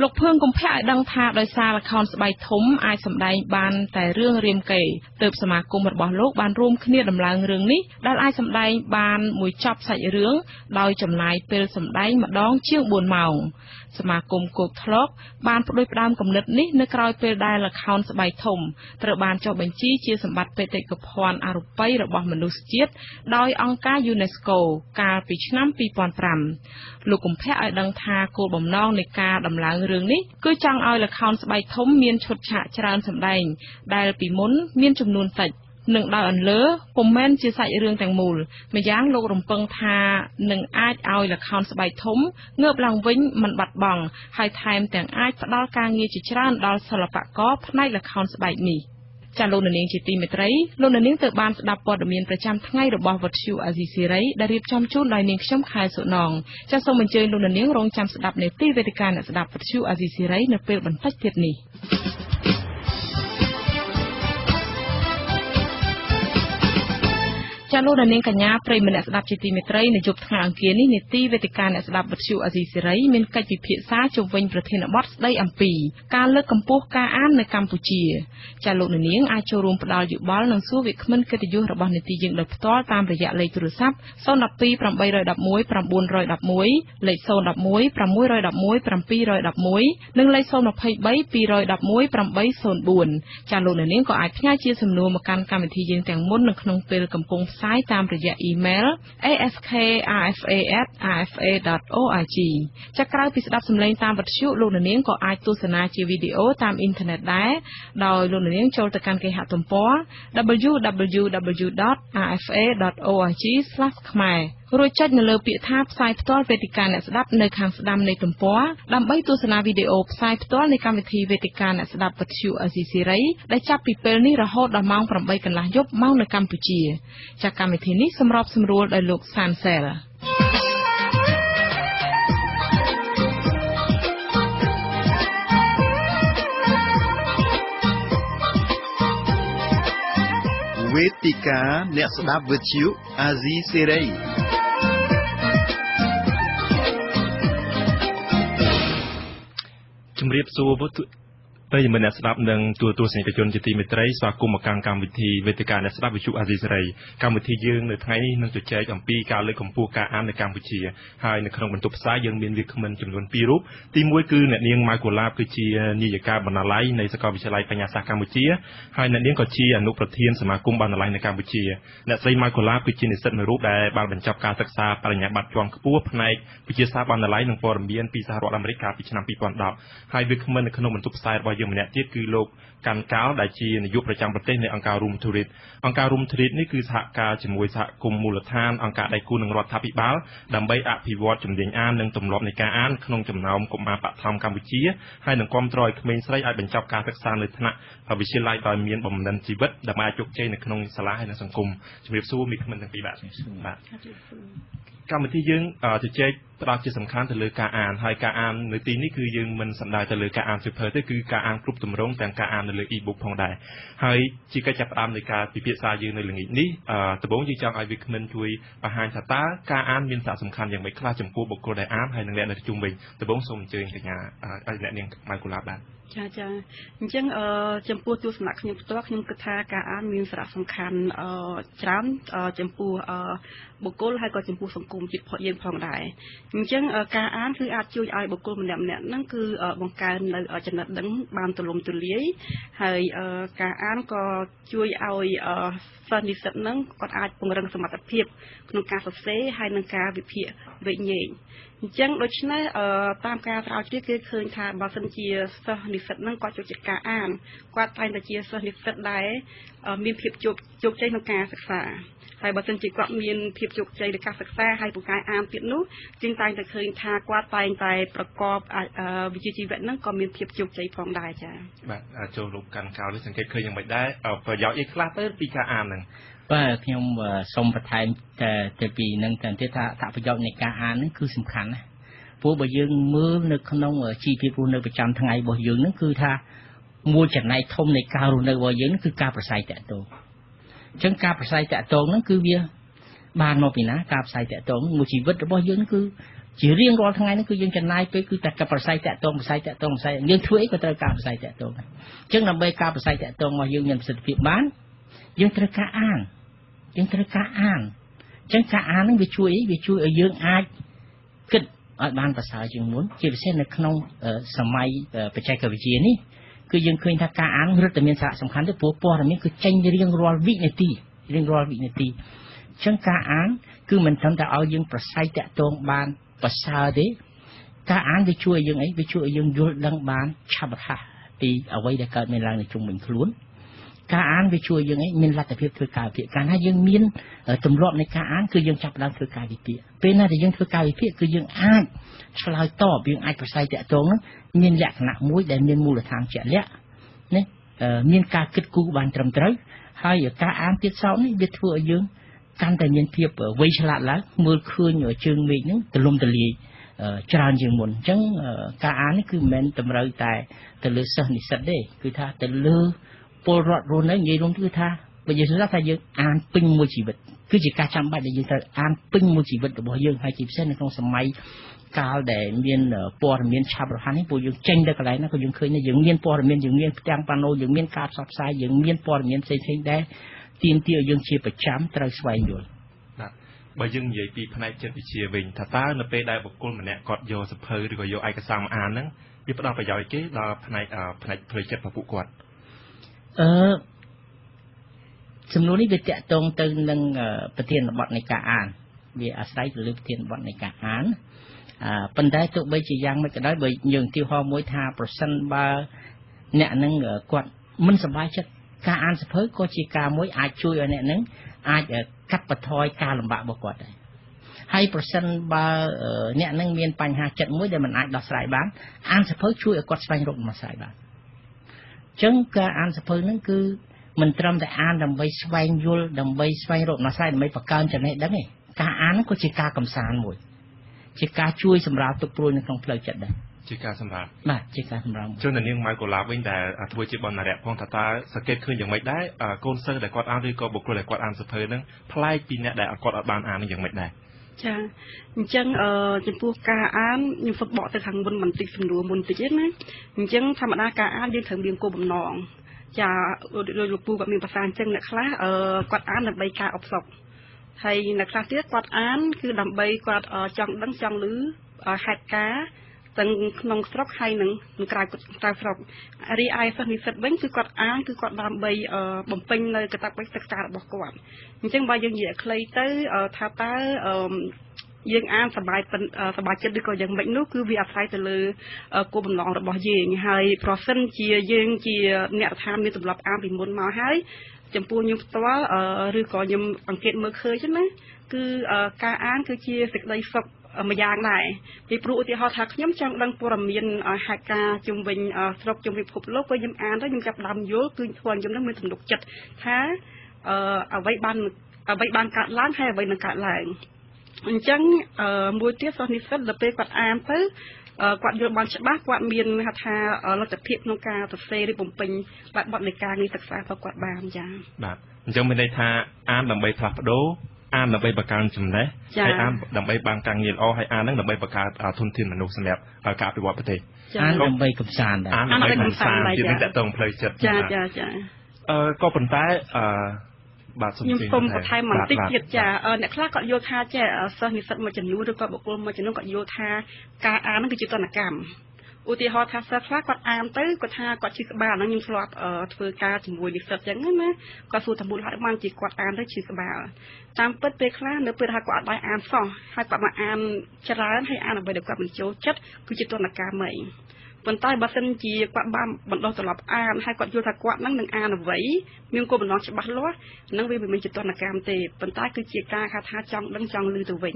S3: លោកភឿងកំភៈឲ្យដឹងថាដោយសារល្ខោនស្បែកធំអាចសម្ដែងបានតែរឿងរាមកេរ្តិ៍ទើបសមាគមរបស់លោកបានរួមគ្នាដំឡើងរឿងនេះដែលអាចសម្ដែងបានមួយចប់សាច់រឿងដោយចំណាយពេលសម្ដែងម្ដងជាង4ម៉ោង សមាគមគោកធ្លកបានផ្ដួចផ្ដើមគំនិតនេះនៅក្រោយពេលដែលល្ខោនស្បែកធំត្រូវបានចុះបញ្ជីជាសម្បត្តិបេតិកភណ្ឌអរូបីរបស់មនុស្សជាតិដោយអង្គការ UNESCO កាលពីឆ្នាំ2005លោកកំភៈឲ្យដឹងថាគោលបំណងនៃការដំឡើងរឿងនេះគឺចង់ឲ្យល្ខោនស្បែកធំមានឈុតឆាកច្រើនសម្ដែងដែលពីមុនមានចំនួនតិច នឹងដោយអន្លើពុំមែនជាសាច់រឿងទាំងមូលម្យ៉ាងលោករំពឹងថានឹងអាចឲ្យល្ខោនស្បែកធំងើបឡើងវិញមិនបាត់បង់ហើយថែមទាំងអាចផ្ដល់ការងារជាច្រើនដល់សិល្បករផ្នែកល្ខោនស្បែកនេះចាលោកនាងជាទីមេត្រីលោកនាងទៅបានស្ដាប់ព័ត៌មានប្រចាំថ្ងៃរបស់វត្តឈូអាស៊ីសេរីដែលរៀបចំជូនដោយនាងខ្ញុំខែសុណងចាសូមអញ្ជើញលោកនាងរងចាំស្ដាប់នេតិវេទិកាអ្នកស្ដាប់វត្តឈូអាស៊ីសេរីនៅពេលបន្តិចទៀតនេះ ចាលោកនាងកញ្ញាប្រិយមិត្តអ្នកស្ដាប់ជាទីមេត្រីនៅយប់ថ្ងៃអង្គារនេះនេតិវេទិកាអ្នកស្ដាប់វិទ្យុអាស៊ីសេរីមានកិច្ចពិភាក្សាជុំវិញប្រធានបទស្ដីអំពីការលើកកម្ពស់ការអាននៅកម្ពុជាចាលោកនាងអាចចូលរួមផ្ដល់យោបល់និងសួរវាគ្មិនកិត្តិយសរបស់នេតិយើងដោយផ្ទាល់តាមរយៈលេខទូរស័ព្ទ012 811 911លេខ011 611 711និងលេខ023 211 804ចាលោកនាងក៏អាចផ្ញើជាសំណួរមកកាន់កម្មវិធីយើងទាំងមុននៅក្នុងពេលកំពុងផ្សាយតាមរយៈអ៊ីមែល ask.rfa@rfa.org ចាក្រៅពីស្ដាប់សំឡេងតាមវិទ្យុលោកនាងក៏អាចទស្សនាជាវីដេអូតាមអ៊ីនធឺណិតដែរដោយលោកនាងចូលទៅកាន់គេហទំព័រ www.rfa.org/ ខ្មែរ រួចចុចនៅលើពាក្យថាផ្សាយផ្ទាល់វេទិកាអ្នកស្ដាប់នៅខាងស្ដាំនៃទំព័រដើម្បីទស្សនាវីដេអូផ្សាយផ្ទាល់នៃកម្មវិធីវេទិកាអ្នកស្ដាប់វិទ្យុអេស៊ីស៊ីរ៉ីដែលចាប់ពីពេលនេះរហូតដល់ម៉ោង8កន្លះយប់ម៉ោងនៅកម្ពុជាចាកម្មវិធីនេះសម្របសម្រួលដោយលោកសានសែល
S13: វេទិកាអ្នកស្ដាប់វិទ្យុអាស៊ីសេរី
S14: ជំរាបសួរ ប្រិយមិត្តអ្នកស្ដាប់និងទូទស្សនិកជនជាទីមេត្រីស្វាគមន៍មកកាន់កម្មវិធីវេទិកាអ្នកស្ដាប់វិទ្យុអាស៊ីសេរីកម្មវិធីយើងនៅថ្ងៃនេះនឹងជជែកអំពីការលើកកម្ពស់ការអាននៅកម្ពុជាហើយនៅក្នុងបន្ទប់ផ្សាយយើងមានវាគ្មិនចំនួន2រូបទី1គឺអ្នកនាងម៉ៅកូឡាបគឺជានាយិកាបណ្ណាល័យនៃសាកលវិទ្យាល័យបញ្ញាសាស្ត្រកម្ពុជាហើយអ្នកនាងក៏ជាអនុប្រធានសមាគមបណ្ណាល័យនៅកម្ពុជាអ្នកស្រីម៉ៅកូឡាបគឺជានិស្សិតមួយរូបដែលបានបញ្ចប់ការសិក្សាបរិញ្ញាបត្រជាន់ខ្ពស់ផ្នែកវិទ្យាសាស្ត្របណ្ណាល័យនិងព័ត៌មានពីសហរដ្ឋអាមេរិកកាលពីឆ្នាំ2010ហើយវាគ្មិននៅក្នុងបន្ទប់ផ្សាយរបស់យើងម្នាក់ទៀតគឺលោកកាន់កោដែលជានាយកប្រចាំប្រទេសនៃអង្គការ Room to Read អង្គការ Room to Read នេះគឺសហការជាមួយសហគមន៍មូលដ្ឋានអង្គការដៃគូនឹងរដ្ឋាភិបាលដើម្បីអភិវឌ្ឍជំនាញអាននិងទម្លាប់នៃការអានក្នុងចំណោមកុមារបឋមកម្ពុជាហើយនឹងគ្រប់គ្រងឲ្យក្មេងស្រីអាចបញ្ចប់ការសិក្សានៅថ្នាក់វិទ្យាល័យដោយមានបំណិនជីវិតដើម្បីជោគជ័យនៅក្នុងសាលាហើយនិងសង្គមជំរាបសួរមីក្មិនទាំងពីរបាទបាទ កម្មវិធីយើងជជែកផ្ដោតជាសំខាន់ទៅលើការអានហើយការអាននៅទីនេះគឺយើងមិនសំដៅទៅលើការអានសៀវភៅទេគឺការអានគ្រប់ទម្រង់ទាំងការអាននៅលើ e-book ផងដែរហើយជាកិច្ចចាប់ផ្ដើមនៃការពិភាក្សាយើងនៅល្ងាចនេះដំបូងយើងចង់ឲ្យវាគ្មិនជួយបង្ហាញថាតើការអានមានសារៈសំខាន់យ៉ាងម៉េចខ្លះចំពោះបុគ្គលដែលអានហើយនិងអ្នកនៅជុំវិញដំបូងសូមអញ្ជើញកញ្ញាឲ្យអ្នកនាងម៉ៅកូឡាបាទ
S15: ចាចាអញ្ចឹងអឺចំពោះទស្សនៈខ្ញុំផ្ទាល់ខ្ញុំគិតថាការអានមានសារៈសំខាន់អឺច្រើនចំពោះអឺបុគ្គលហើយក៏ចំពោះសង្គមជាតិផុតយើងផងដែរអញ្ចឹងការអានគឺអាចជួយឲ្យបុគ្គលម្នាក់ម្នាក់ហ្នឹងគឺបង្កើននៅចំណេះដឹងបានទូលំទូលាយហើយការអានក៏ជួយឲ្យសិស្សនិស្សិតហ្នឹងគាត់អាចពង្រឹងសមត្ថភាពក្នុងការសរសេរហើយនិងការវិភាគវែកញែក អញ្ចឹងដូច្នេះតាមការស្រាវជ្រាវគេឃើញថាបើសិនជាសិស្សនិស្សិតហ្នឹងគាត់ចូលចិត្តការអានគាត់តែងតែជាសិស្សនិស្សិតដែលមានភាពជោគជោគជ័យក្នុងការសិក្សាហើយបើសិនជាគាត់មានភាពជោគជ័យในការសិក្សាហើយពូកែអានទៀតនោះជាងតែងតែឃើញថាគាត់តែងតែប្រកបវិជ្ជាជីវៈហ្នឹងក៏មានភាពជោគជ័យផងដែរចា៎
S14: បាទចូលលោកកាន់កោនេះសង្កេតឃើញយ៉ាងម៉េចដែរប្រយោជន៍អីខ្លះទៅពីការអានហ្នឹង
S16: បាទខ្ញុំសូមបន្ថែមតែទៅពីនឹងទៅទៀតថាអត្ថប្រយោជន៍នៃការអានហ្នឹងគឺសំខាន់ណាស់ព្រោះបើយើងមើលនៅក្នុងជីវភាពរស់នៅប្រចាំថ្ងៃរបស់យើងហ្នឹងគឺថាមួយចំណែកធំនៃការរស់នៅរបស់យើងគឺការប្រស័យតាក់ទងអញ្ចឹងការប្រស័យតាក់ទងហ្នឹងគឺវាបានមកពីណាការប្រស័យតាក់ទងមួយជីវិតរបស់យើងគឺជារៀងរាល់ថ្ងៃហ្នឹងគឺយើងចំណាយពេលគឺតែការប្រស័យតាក់ទងប្រស័យតាក់ទងប្រស័យយើងធ្វើអីក៏ត្រូវការប្រស័យតាក់ទងដែរអញ្ចឹងដើម្បីការប្រស័យតាក់ទងរបស់យើងមានប្រសិទ្ធភាពបាន យើងត្រូវការអានយើងត្រូវការអានអញ្ចឹងការអានហ្នឹងវាជួយអីវាជួយឲ្យយើងអាចគិតឲ្យបានប្រសើរជាងមុនជាពិសេសនៅក្នុងសម័យបច្ចេកវិទ្យានេះគឺយើងឃើញថាការអានរឹតតែមានសារៈសំខាន់ទៅព្រោះព័ត៌មានគឺចេញរៀងរាល់វិនាទីរៀងរាល់វិនាទីអញ្ចឹងការអាន គឺមិនត្រឹមតែឲ្យយើងប្រស័យតាក់ទងបានប្រសើរទេការអានវាជួយឲ្យយើងអីវាជួយឲ្យយើងយល់ដឹងបានឆាប់រហ័សពីអ្វីដែលកើតមានឡើងនៅជុំវិញខ្លួន ការអានវាជួយយើងឯងមានលទ្ធភាពធ្វើការវិភាគកាលណាយើងមានទម្លាប់នៃការអានគឺយើងចាប់ផ្ដើមធ្វើការវិភាគពេលណាដែលយើងធ្វើការវិភាគគឺយើងអាចឆ្លើយតបយើងអាចប្រស័យតាក់ទងនឹងមានលក្ខណៈមួយដែលមានមូលដ្ឋានជាក់លាក់ណាមានការគិតគូរបានត្រឹមត្រូវហើយការអានទៀតសោតនេះវាធ្វើឲ្យយើងកាន់តែមានភាពវៃឆ្លាតឡើងមើលឃើញជើងមេឃហ្នឹងទលំទលាយច្រើនជាងមុនអញ្ចឹងការអាននេះគឺមិនមែនតម្រូវតែទៅលើសិស្សនិស្សិតទេគឺថាទៅលើ ពលរដ្ឋរស់នៅនិយាយរួមគឺថាបើយើងថាយើងអានពេញមួយជីវិតគឺជាការចាំបាច់ដែលយើងត្រូវអានពេញមួយជីវិតរបស់យើងហើយជាពិសេសនៅក្នុងសម័យកាលដែលមានព័ត៌មានឆាប់រហ័សនេះពួកយើងចេញទៅកន្លែងណាក៏យើងឃើញដែរយើងមានព័ត៌មានយើងមានផ្ទាំងប៉ាណូយើងមានការផ្សព្វផ្សាយយើងមានព័ត៌មានផ្សេងផ្សេងដែរទាមទារយើងជាប្រចាំត្រូវស្វែងយល់
S14: បាទបើយើងនិយាយពីផ្នែកចិត្តវិទ្យាវិញថាតើនៅពេលដែលបុគ្គលម្នាក់គាត់យកសភៅឬក៏យកឯកសារមកអានហ្នឹងវាផ្ដល់ប្រយោជន៍គេដល់ផ្នែកផ្នែកផ្លូវចិត្តរបស់ពួកគាត់
S16: អឺសំណួរនេះវាតកតងទៅនឹងប្រធានបទនៃការអាន វាអាស្រ័យទៅលើប្រធានបទនៃការអានអឺប៉ុន្តែទោះបីជាយ៉ាងម៉េចក៏ដោយបើយើងឧទាហរណ៍មួយថាប្រសិនបើអ្នកនឹងគាត់មិនសប្បាយចិត្តការអានសភៅក៏ជាការមួយអាចជួយឲ្យអ្នកនឹងអាចកាត់បន្ថយការលំបាករបស់គាត់ដែរហើយប្រសិនបើអ្នកនឹងមានបញ្ហាចិត្តមួយដែលមិនអាចដោះស្រាយបានអានសភៅជួយឲ្យគាត់ស្វែងរកដំណោះស្រាយបាន ចឹងការអានសភៅហ្នឹងគឺមិនត្រឹមតែអានដើម្បីស្វែងយល់ដើម្បីស្វែងរកដំណោះស្រាយដើម្បីបង្កើនចំណេះដឹងទេការអានក៏ជាការកំសាន្តមួយ ជាការជួយសម្រាលទុក្ខព្រួយនៅក្នុងផ្លូវចិត្តដែរ
S14: ជាការសម្រាប់
S16: បាទជាការសម្រាប់
S14: ជននាងម៉ៅកូឡាវិញដែលធ្វើជាបណ្ណារៈផងថាតើសង្កេតឃើញយ៉ាងម៉េចដែរកូនសិស្សដែលគាត់អានឬក៏បុគ្គលដែលគាត់អានសភៅហ្នឹងប្លែកពីអ្នកដែលគាត់អត់បានអាននឹងយ៉ាងម៉េចដែរ
S15: ចាអញ្ចឹងអឺចំពោះការអានខ្ញុំសុំបកទៅខាងមុនបន្តិចសំណួរមុនតិចណាអញ្ចឹងធម្មតាការអានយើងត្រូវមានគោលបំណងចាដោយលោកពូគាត់មានប្រសាសន៍អញ្ចឹងអ្នកខ្លះអឺគាត់អានដើម្បីការអបសុខហើយអ្នកខ្លះទៀតគាត់អាន គឺដើម្បីគាត់ចង់ដឹងចង់ឮហេតុការណ៍ ទាំងក្នុងស្រុកហើយនិងក្រៅក្រៅស្រុករីឯសិស្សនិស្សិតវិញគឺគាត់អានគឺគាត់ដើម្បីបំពេញនៅកាតព្វកិច្ចសិក្សារបស់គាត់អញ្ចឹងបើយើងនិយាយខ្លីទៅថាតើយើងអានសบายសบายចិត្តឬក៏យ៉ាងម៉េចនោះគឺវាអាស្រ័យទៅលើគោលបំណងរបស់យើងហើយប្រសិនជាយើងជាអ្នកឋានមានទម្លាប់អានពីមុនមកហើយចំពោះខ្ញុំផ្ទាល់ឬក៏ខ្ញុំអង្កេតមើលឃើញណាគឺការអានគឺជាសេចក្តីសុខ មួយយ៉ាងដែរពីព្រោះឧទាហរណ៍ថាខ្ញុំចង់ដឹងព័ត៌មានហេតុការណ៍ជុំវិញស្រុកជុំវិញពិភពលោកពេលខ្ញុំអានទៅខ្ញុំចាប់ដើមយល់គឺធ្វើឲ្យខ្ញុំនឹងមានទំនុកចិត្តថាអ្វីបានអ្វីបានកើតឡើងហើយអ្វីនឹងកើតឡើងអញ្ចឹងមួយទៀតសិស្សនិស្សិតដល់ពេលគាត់អានទៅគាត់យល់បានច្បាស់គាត់មានថាលទ្ធភាពក្នុងការសរសេរឬបំពេញបែបបទនៃការងារសិក្សារបស់គាត់បានចា៎
S14: បាទអញ្ចឹងមានន័យថាអានដើម្បីផ្លាស់ប្ដូរ អានដើម្បីបង្កើនចំណេះហើយអានដើម្បីបានការងារល្អហើយអាននឹងដើម្បីបង្កើតធនធានមនុស្សសម្រាប់ការអភិវឌ្ឍប្រទេស
S16: អានដើម្បីកំសាន្តដែរ
S14: អានដើម្បីកំសាន្តជានឹងតកតងផ្លូវចិត្ត
S15: ចាចាចា
S14: អឺក៏ប៉ុន្តែអឺបាទសូម
S15: ខ្ញុំ
S14: ជឿ
S15: សូមបន្ថែមបន្តិច
S14: បាទ
S15: ទៀតចាអឺអ្នកខ្លះគាត់យល់ថាចាសិស្សនិស្សិតមួយចំនួនឬក៏បុគ្គលមួយចំនួនគាត់យល់ថាការអានហ្នឹងគឺជាទណ្ឌកម្ម ឧទាហរណ៍ថាសិស្សខ្លះគាត់អានទៅគាត់ថាគាត់ឈឺក្បាលហ្នឹងខ្ញុំធ្លាប់អឺធ្វើការជាមួយនិស្សិតចឹងណាគាត់សួរថាមូលហេតុបានជាគាត់អានទៅឈឺក្បាលតាមពិតពេលខ្លះនៅពេលថាគាត់អត់បានអានសោះហើយគាត់មកអានច្រើនហើយអានអ្វីដែលគាត់មិនចូលចិត្តគឺជាទណ្ឌកម្មអីប៉ុន្តែបើសិនជាគាត់បានបណ្ដោះត្រឡប់អានហើយគាត់យល់ថាគាត់នឹងនឹងអានអ្វីមានគោលបំណងច្បាស់លាស់នឹងវាមិនមែនជាទណ្ឌកម្មទេប៉ុន្តែគឺជាការថាចង់ដឹងចង់ឮទៅវិញ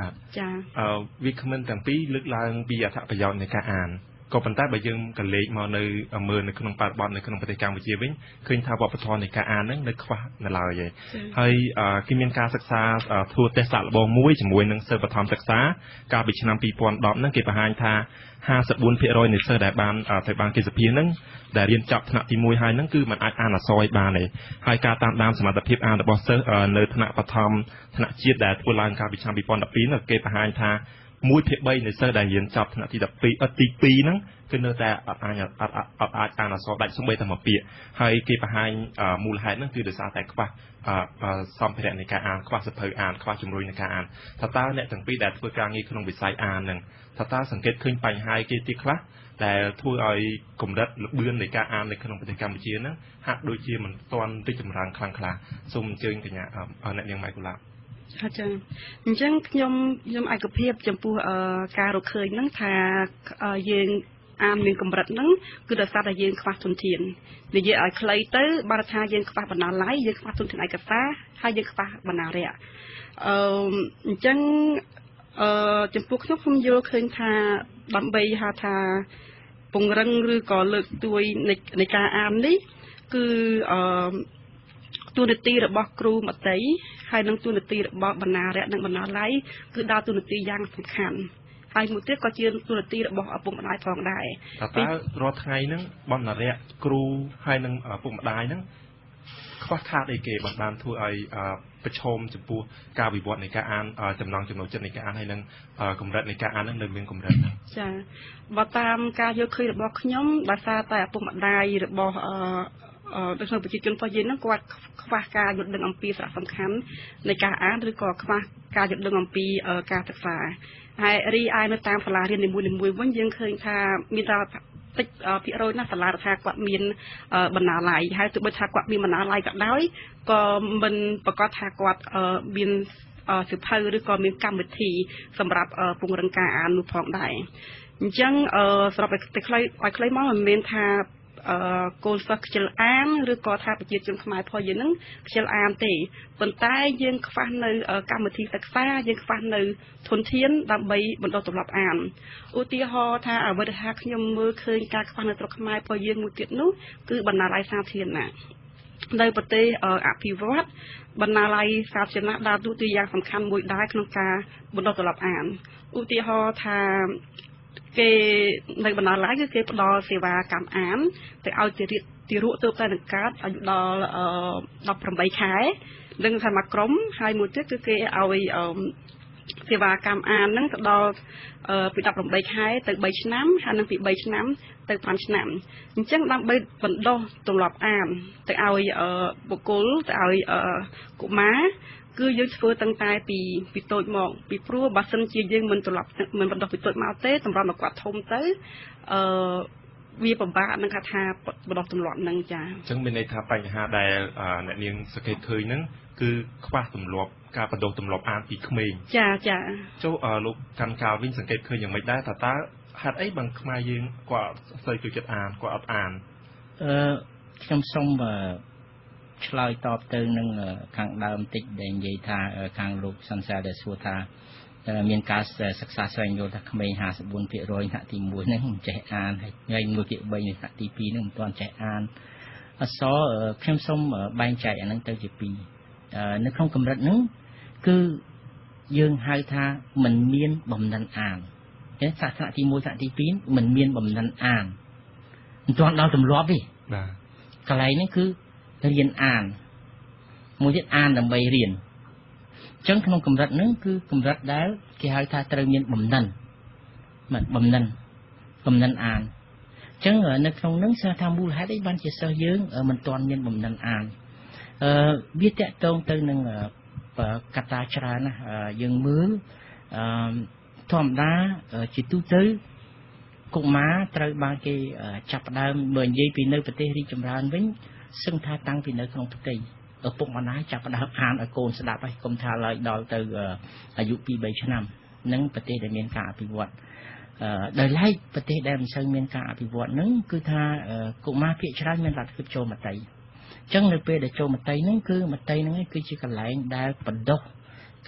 S14: បាទ
S15: ចា
S14: អឺវាគ្មិនទាំងពីរលើកឡើងពីអត្ថប្រយោជន៍នៃការអាន ក៏ប៉ុន្តែបើយើងក៏លេខមកនៅមើលនៅក្នុងបរិបទនៅក្នុងប្រទេសកម្ពុជាវិញឃើញថាវប្បធម៌នៃការអានហ្នឹងនៅខ្វះនៅឡើយឯងហើយអឺគេមានការសិក្សាអឺធ្វើតេស្តសាកល្បងមួយជាមួយនឹងសិស្សបឋមសិក្សា កាលពីឆ្នាំ2010ហ្នឹងគេបង្ហាញថា54%នៃសិស្សដែលបានអឺត្រូវបានគេសភាហ្នឹងដែលរៀនចប់ថ្នាក់ទី1ហើយហ្នឹងគឺมันអាចអានអក្សរឲ្យបានទេហើយការតាមដានសមត្ថភាពអានរបស់សិស្សអឺនៅថ្នាក់បឋមថ្នាក់ជាតិដែលធ្វើឡើងកាលពីឆ្នាំ2012ហ្នឹងគេបង្ហាញថា 1ភាគ3នៃសិស្សដែលរៀនចប់ថ្នាក់ទី12អត់ទី2ហ្នឹងគឺនៅតែអត់អាចអត់អត់អាចអានអក្សរដាច់សូម្បីតែមួយពាក្យហើយគេបង្ហាញអឺមូលហេតុហ្នឹងគឺដោយសារតែខ្វះអឺអឺសម្ភារៈនៃការអានខ្វះសភៅអានខ្វះជំរុញនៃការអានថាតើអ្នកទាំងពីរដែលធ្វើការងារក្នុងវិស័យអានហ្នឹងថាតើសង្កេតឃើញបញ្ហាគេទីខ្លះដែលធ្វើឲ្យកម្រិតល្បឿននៃការអាននៅក្នុងប្រទេសកម្ពុជាហ្នឹងហាក់ដូចជាមិនទាន់រីកចម្រើនខ្លាំងក្លាសូមអញ្ជើញកញ្ញាអឺអ្នកនាងម៉ៃកូឡា
S15: ចាចាអញ្ចឹងខ្ញុំខ្ញុំឯកភាព ចំពោះអឺការរកឃើញហ្នឹងថាអឺយើងអានមានកម្រិតហ្នឹងគឺដោយសារតែយើងខ្វះទុនធាននិយាយឲ្យខ្លីទៅបើថាយើងខ្វះបណ្ណាល័យយើងខ្វះទុនធានឯកសារហើយយើងខ្វះបណ្ណារយៈអឺអញ្ចឹងអឺចំពោះខ្ញុំខ្ញុំយល់ឃើញថាដើម្បីហៅថាពង្រឹងឬក៏លើកស្ទួយនៃនៃការអាននេះគឺអឺ ទូនាទីរបស់គ្រូមត្តេយ្យហើយនឹងទូនាទីរបស់បណ្ណារៈនិងបណ្ណាល័យគឺដើរទូនាទីយ៉ាងសំខាន់ហើយមួយទៀតក៏ជាទូនាទីរបស់ឪពុកម្ដាយផងដែរ
S14: តើតើរាល់ថ្ងៃហ្នឹងបណ្ណារៈគ្រូហើយនឹងឪពុកម្ដាយហ្នឹងខ្វះខាតអីគេបានបានធ្វើឲ្យអឺប្រឈមចំពោះការវិវត្តនៃការអានអឺចំណងចំណូលចិត្តនៃការអានហើយនឹងអឺកម្រិតនៃការអានហ្នឹងនៅមានកម្រិតហ្នឹង
S15: ចាបើតាមការយល់ឃើញរបស់ខ្ញុំដោយសារតែឪពុកម្ដាយរបស់ អឺអឺដូចនៅប្រជាជនរបស់យើងហ្នឹងគាត់ខ្វះការយល់ដឹងអំពីសារៈសំខាន់នៃការអានឬក៏ខ្វះការយល់ដឹងអំពីអឺការសិក្សាហើយរីឯនៅតាមសាលារៀននីមួយៗវិញយើងឃើញថាមានតែតិចអឺភាគរយណាស់សាលារដ្ឋាគាត់មានអឺបណ្ណាល័យហើយទោះបីថាគាត់មានបណ្ណាល័យក៏ដោយក៏មិនប្រកាសថាគាត់អឺមានអឺសិភៅឬក៏មានកម្មវិធីសម្រាប់អឺពង្រឹងការអាននោះផងដែរអញ្ចឹងអឺសម្រាប់តែខ្លីឲ្យខ្លីមកមិនមែនថាអឺ កូនសិស្សខ្ជិលអានឬក៏ថាប្រជាជនខ្មែរផងយើងនឹងខ្ជិលអានទេប៉ុន្តែយើងខ្វះនៅកម្មវិធីសិក្សាយើងខ្វះនៅធនធានដើម្បីបណ្ដុះទម្លាប់អានឧទាហរណ៍ថាអ្វីដែលថាខ្ញុំមើលឃើញការខ្វះនៅស្រុកខ្មែរផងយើងមួយទៀតនោះគឺបណ្ណាល័យសាធារណៈនៅប្រទេសអភិវឌ្ឍបណ្ណាល័យសាធារណៈដើរតួនាទីយ៉ាងសំខាន់មួយដែរក្នុងការបណ្ដុះទម្លាប់អានឧទាហរណ៍ថា គេនៅបណ្ណាល័យគឺគេផ្ដល់សេវាកម្មអានទៅឲ្យទារកទារកទៅតែនឹងកើតអាយុដល់18ខែនឹងថាមកក្រុមហើយមួយទៀតគឺគេឲ្យសេវាកម្មអានហ្នឹងទៅដល់ពី18ខែទៅ3ឆ្នាំហើយនឹងពី3ឆ្នាំទៅ5ឆ្នាំអញ្ចឹងដើម្បីបណ្ដុះទម្លាប់អានទៅឲ្យបុគ្គលទៅឲ្យកុមារ គឺយើងធ្វើតាំងតែពីពីតូចមកពីព្រោះបើសិនជាយើងមិនត្រឡប់មិនបណ្ដោះពីតូចមកទេតម្រាំមកគាត់ធំទៅអឺវាពិបាកនឹងថាបណ្ដោះទម្លាប់នឹងចា
S14: អញ្ចឹងមានន័យថាបញ្ហាដែលអ្នកនាងសង្កេតឃើញហ្នឹងគឺខ្វះទម្លាប់ការបណ្ដោះទម្លាប់អានពីក្មេង
S15: ចាចា
S14: ចូលលោកកាន់កាលវិញសង្កេតឃើញយ៉ាងម៉េចដែរតើតើហេតុអីបានខ្មែរយើងគាត់ស្អីចូលចិត្តអានគាត់អត់អាន
S6: អឺខ្ញុំសូម ឆ្លើយតបទៅនឹងខាងដើមតិចដែលនិយាយថាខាងលោកសិនសាដែលសួរថាមានការសិក្សាស្វែងយល់ថាក្មេង54%ថ្នាក់ទី1ហ្នឹងមិនចេះអានហើយ1ភាគ3នៃថ្នាក់ទី2ហ្នឹងមិនទាន់ចេះអានអសខ្ញុំសូមបែងចែកអាហ្នឹងទៅជាពីរនៅក្នុងកម្រិតហ្នឹងគឺយើងហៅថាមិនមានបំណិនអានទេសាស្ត្រទី1សាស្ត្រទី2មិនមានបំណិនអានមិនទាន់ដល់ទម្លាប់ទេ
S14: បាទ
S6: កន្លែងហ្នឹងគឺ រៀនអាន មួយទៀតអានដើម្បីរៀនអញ្ចឹងក្នុងកម្រិតហ្នឹងគឺកម្រិតដែលគេហៅថាត្រូវមានបំណិនមិនបំណិនបំណិនអានអញ្ចឹងនៅក្នុងហ្នឹងសិស្សថាមូលហេតុអីបានជាសិស្សយើងមិនទាន់មានបំណិនអាន
S16: អឺវាតកតងទៅនឹងកត្តាច្រើនណាស់យើងមើលអឺធម្មតាជាទូទៅកុមារត្រូវបានគេចាប់ផ្ដើមបើនិយាយពីនៅប្រទេសរីកចម្រើនវិញ សឹងថាតាំងពីនៅក្នុងផ្ទៃឪពុកម្ដាយចាប់ផ្ដើមអានឲ្យកូនស្ដាប់ហើយកុំថាឡើយដល់ទៅអាយុ2 3ឆ្នាំនឹងប្រទេសដែលមានការអភិវឌ្ឍដោយឡែកប្រទេសដែលមិនសូវមានការអភិវឌ្ឍហ្នឹងគឺថាកុមារភាគច្រើនមានលទ្ធភាពចូលមត្តេយ្យអញ្ចឹងនៅពេលដែលចូលមត្តេយ្យហ្នឹងគឺមត្តេយ្យហ្នឹងគឺជាកន្លែងដែលបណ្ដុះ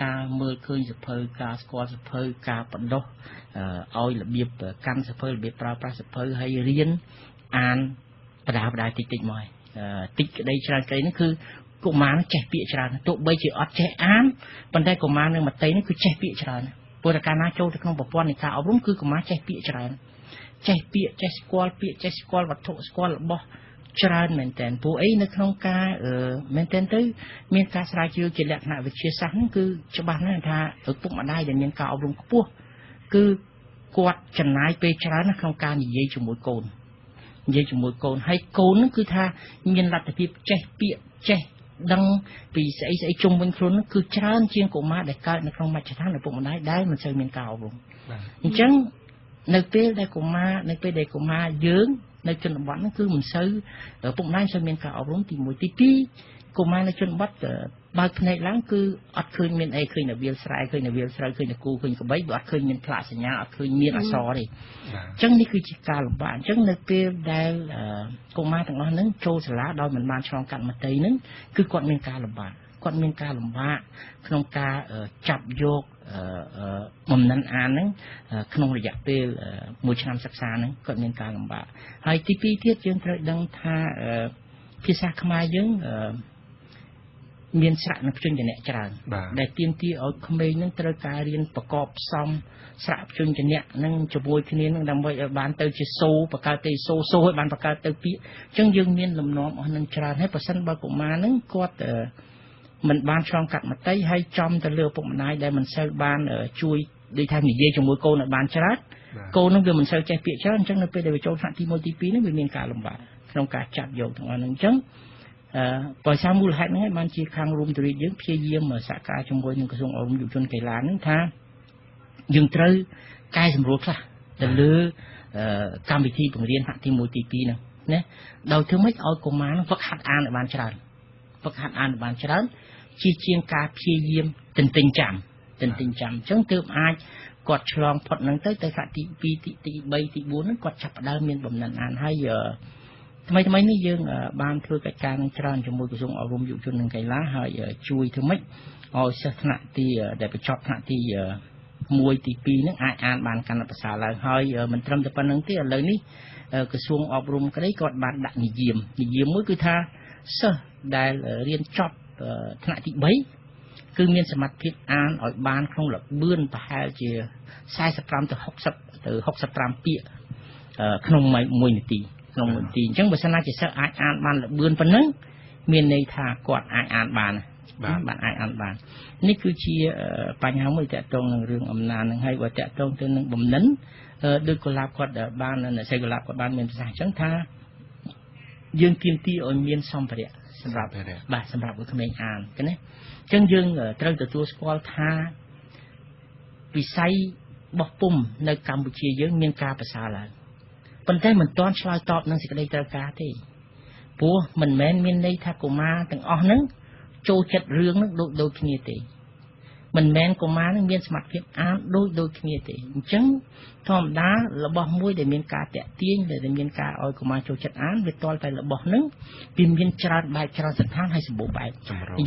S16: ការមើលឃើញសភៅការស្គាល់សភៅការបដោះឲ្យរបៀបកាន់សភៅរបៀបប្រើប្រាស់សភៅហើយរៀនអានបដាបដាតិចតិចមក តិចក្តីច្រើនក្តីហ្នឹងគឺកុមារចេះពាក្យច្រើនទោះបីជាអត់ចេះអានប៉ុន្តែកុមារនៅមត្តេយ្យនេះគឺចេះពាក្យច្រើនព្រោះតែកាលណាចូលទៅក្នុងប្រព័ន្ធនៃការអប់រំគឺកុមារចេះពាក្យច្រើនចេះពាក្យចេះស្គាល់ពាក្យចេះស្គាល់វត្ថុស្គាល់របស់ច្រើនមែនតើព្រោះអីនៅក្នុងការមែនតើទៅមានការស្រាវជ្រាវជាលក្ខណៈវិទ្យាសាស្ត្រហ្នឹងគឺច្បាស់ណាស់ថាឪពុកម្ដាយដែលមានការអប់រំខ្ពស់គឺគាត់ចំណាយពេលច្រើនណាស់ក្នុងការនិយាយជាមួយកូន និយាយជាមួយកូនហើយកូនហ្នឹងគឺថាមានលទ្ធភាពចេះពាក្យចេះដឹងពីស្អីស្អីជុំវិញខ្លួនគឺច្រើនជាងកុមារដែលកើតនៅក្នុងមជ្ឈដ្ឋានឪពុកម្ដាយដែលមិនសូវមានការអប់រំអញ្ចឹងនៅពេលដែលកុមារនៅពេលដែលកុមារយើងនៅជនបទហ្នឹងគឺមិនសូវពុកម្ដាយសូវមានការអប់រំទី1ទី2កុមារនៅជនបទបើកភ្នែកឡើងគឺអត់ឃើញមានអីឃើញតែវាលស្រែឃើញតែវាលស្រូវឃើញតែគូឃើញក្បីវាអត់ឃើញមានផ្លាកសញ្ញាអត់ឃើញមានអក្សរទេអញ្ចឹងនេះគឺជាការលំបាកអញ្ចឹងនៅពេលដែលកុមារទាំងអស់ហ្នឹងចូលសាលាដោយមិនបានឆ្លងកាត់មត្តេយ្យហ្នឹងគឺគាត់មានការលំបាកគាត់មានការលំបាកក្នុងការចាប់យកបំណិនអានហ្នឹងក្នុងរយៈពេលមួយឆ្នាំសិក្សាហ្នឹងគាត់មានការលំបាកហើយទីពីរទៀតយើងត្រូវដឹងថាភាសាខ្មែរយើង មានស្រៈនិងភ្ជញ្ជនៈច្រើនដែលទាមទារឲ្យក្មេងនឹងត្រូវការរៀនប្រកបផ្សំស្រៈភ្ជញ្ជនៈនឹងជាមួយគ្នានឹងដើម្បីឲ្យបានទៅជាសូបង្កើតទៅសូសូឲ្យបានបង្កើតទៅពាក្យអញ្ចឹងយើងមានលំនាំអស់នឹងច្រើនហើយប្រសិនបើកុមារនឹងគាត់មិនបានឆ្លងកាត់មតីហើយចំទៅលើពុកម្ដាយដែលមិនសូវបានជួយដូចថានិយាយជាមួយកូនឲ្យបានច្រើនកូននឹងវាមិនសូវចេះពាក្យច្រើនអញ្ចឹងនៅពេលដែលវាចូលថ្នាក់ទី1ទី2នេះវាមានការលំបាកក្នុងការចាប់យកទាំងអស់ហ្នឹងអញ្ចឹង អឺបើសារមូលហេតុហ្នឹងបានជាខាងរួមទរីយើងព្យាយាមសហការជាមួយនឹងក្រសួងអប់រំយុវជនកីឡាហ្នឹងថាយើងត្រូវកែសម្រួលខ្លះទៅលើកម្មវិធីបង្រៀនថ្នាក់ទី1ទី2ហ្នឹងណាដោយធ្វើម៉េចឲ្យកុមារហ្វឹកហាត់អានឲ្យបានច្រើនហ្វឹកហាត់អានឲ្យបានច្រើនជាជាងការព្យាយាមទន្ទិញចាំទន្ទិញចាំអញ្ចឹងទើបអាចគាត់ឆ្លងផុតហ្នឹងទៅទៅថ្នាក់ទី2ទី3ទី4ហ្នឹងគាត់ចាប់ផ្ដើមមានបំណិនអានហើយ ថ្មីថ្មីនេះយើងបានធ្វើកិច្ចការនឹងច្រើនជាមួយក្រសួងអប់រំយុវជននិងកីឡាហើយជួយធ្វើម៉េចឲ្យសិស្សថ្នាក់ទីដែលបញ្ចប់ថ្នាក់ទី1ទី2ហ្នឹងអាចអានបានកាន់តែប្រសើរឡើងហើយមិនត្រឹមតែប៉ុណ្្នឹងទេឥឡូវនេះក្រសួងអប់រំក្តីគាត់បានដាក់និយាមនិយាមមួយគឺថាសិស្សដែលរៀនចប់ថ្នាក់ទី3គឺមានសមត្ថភាពអានឲ្យបានក្នុងល្បឿនប្រហែលជា45ទៅ60ទៅ65ពាក្យក្នុង1នាទី ក្នុងមន្ទីរអញ្ចឹងបើសិនណាជាសិស្សអាចអានបានល្បឿនប៉ុណ្ណឹងមានន័យថាគាត់អាចអានបានបាទបាទអាចអានបាននេះគឺជាបញ្ហាមួយតកតងនឹងរឿងអំណាចនឹងហើយបើតកតងទៅនឹងបំណិនដោយកុលាបគាត់បានអ្នកស្រីកុលាបគាត់បានមានប្រសាសន៍អញ្ចឹងថាយើងគៀមទីឲ្យមានសម្ភារៈសម្រាប់បាទសម្រាប់ឲ្យក្មេងអានឃើញទេអញ្ចឹងយើងត្រូវទទួលស្គាល់ថាវិស័យបោះពុំនៅកម្ពុជាយើងមានការប្រសើរឡើង ប៉ុន្តែមិនទាន់ឆ្លើយតបនឹងសេចក្តីត្រូវការទេព្រោះមិនមែនមានន័យថាកុមារទាំងអស់ហ្នឹងចូលចិត្តរឿងហ្នឹងដូចដូចគ្នាទេមិនមែនកុមារនឹងមានសមត្ថភាពអានដូចដូចគ្នាទេអញ្ចឹងធម្មតារបស់មួយដែលមានការតាក់ទាញដែលមានការឲ្យកុមារចូលចិត្តអានវាតលតែរបស់ហ្នឹងវាមានច្រើនបែបច្រើនស្ថានហើយសម្បូរបែប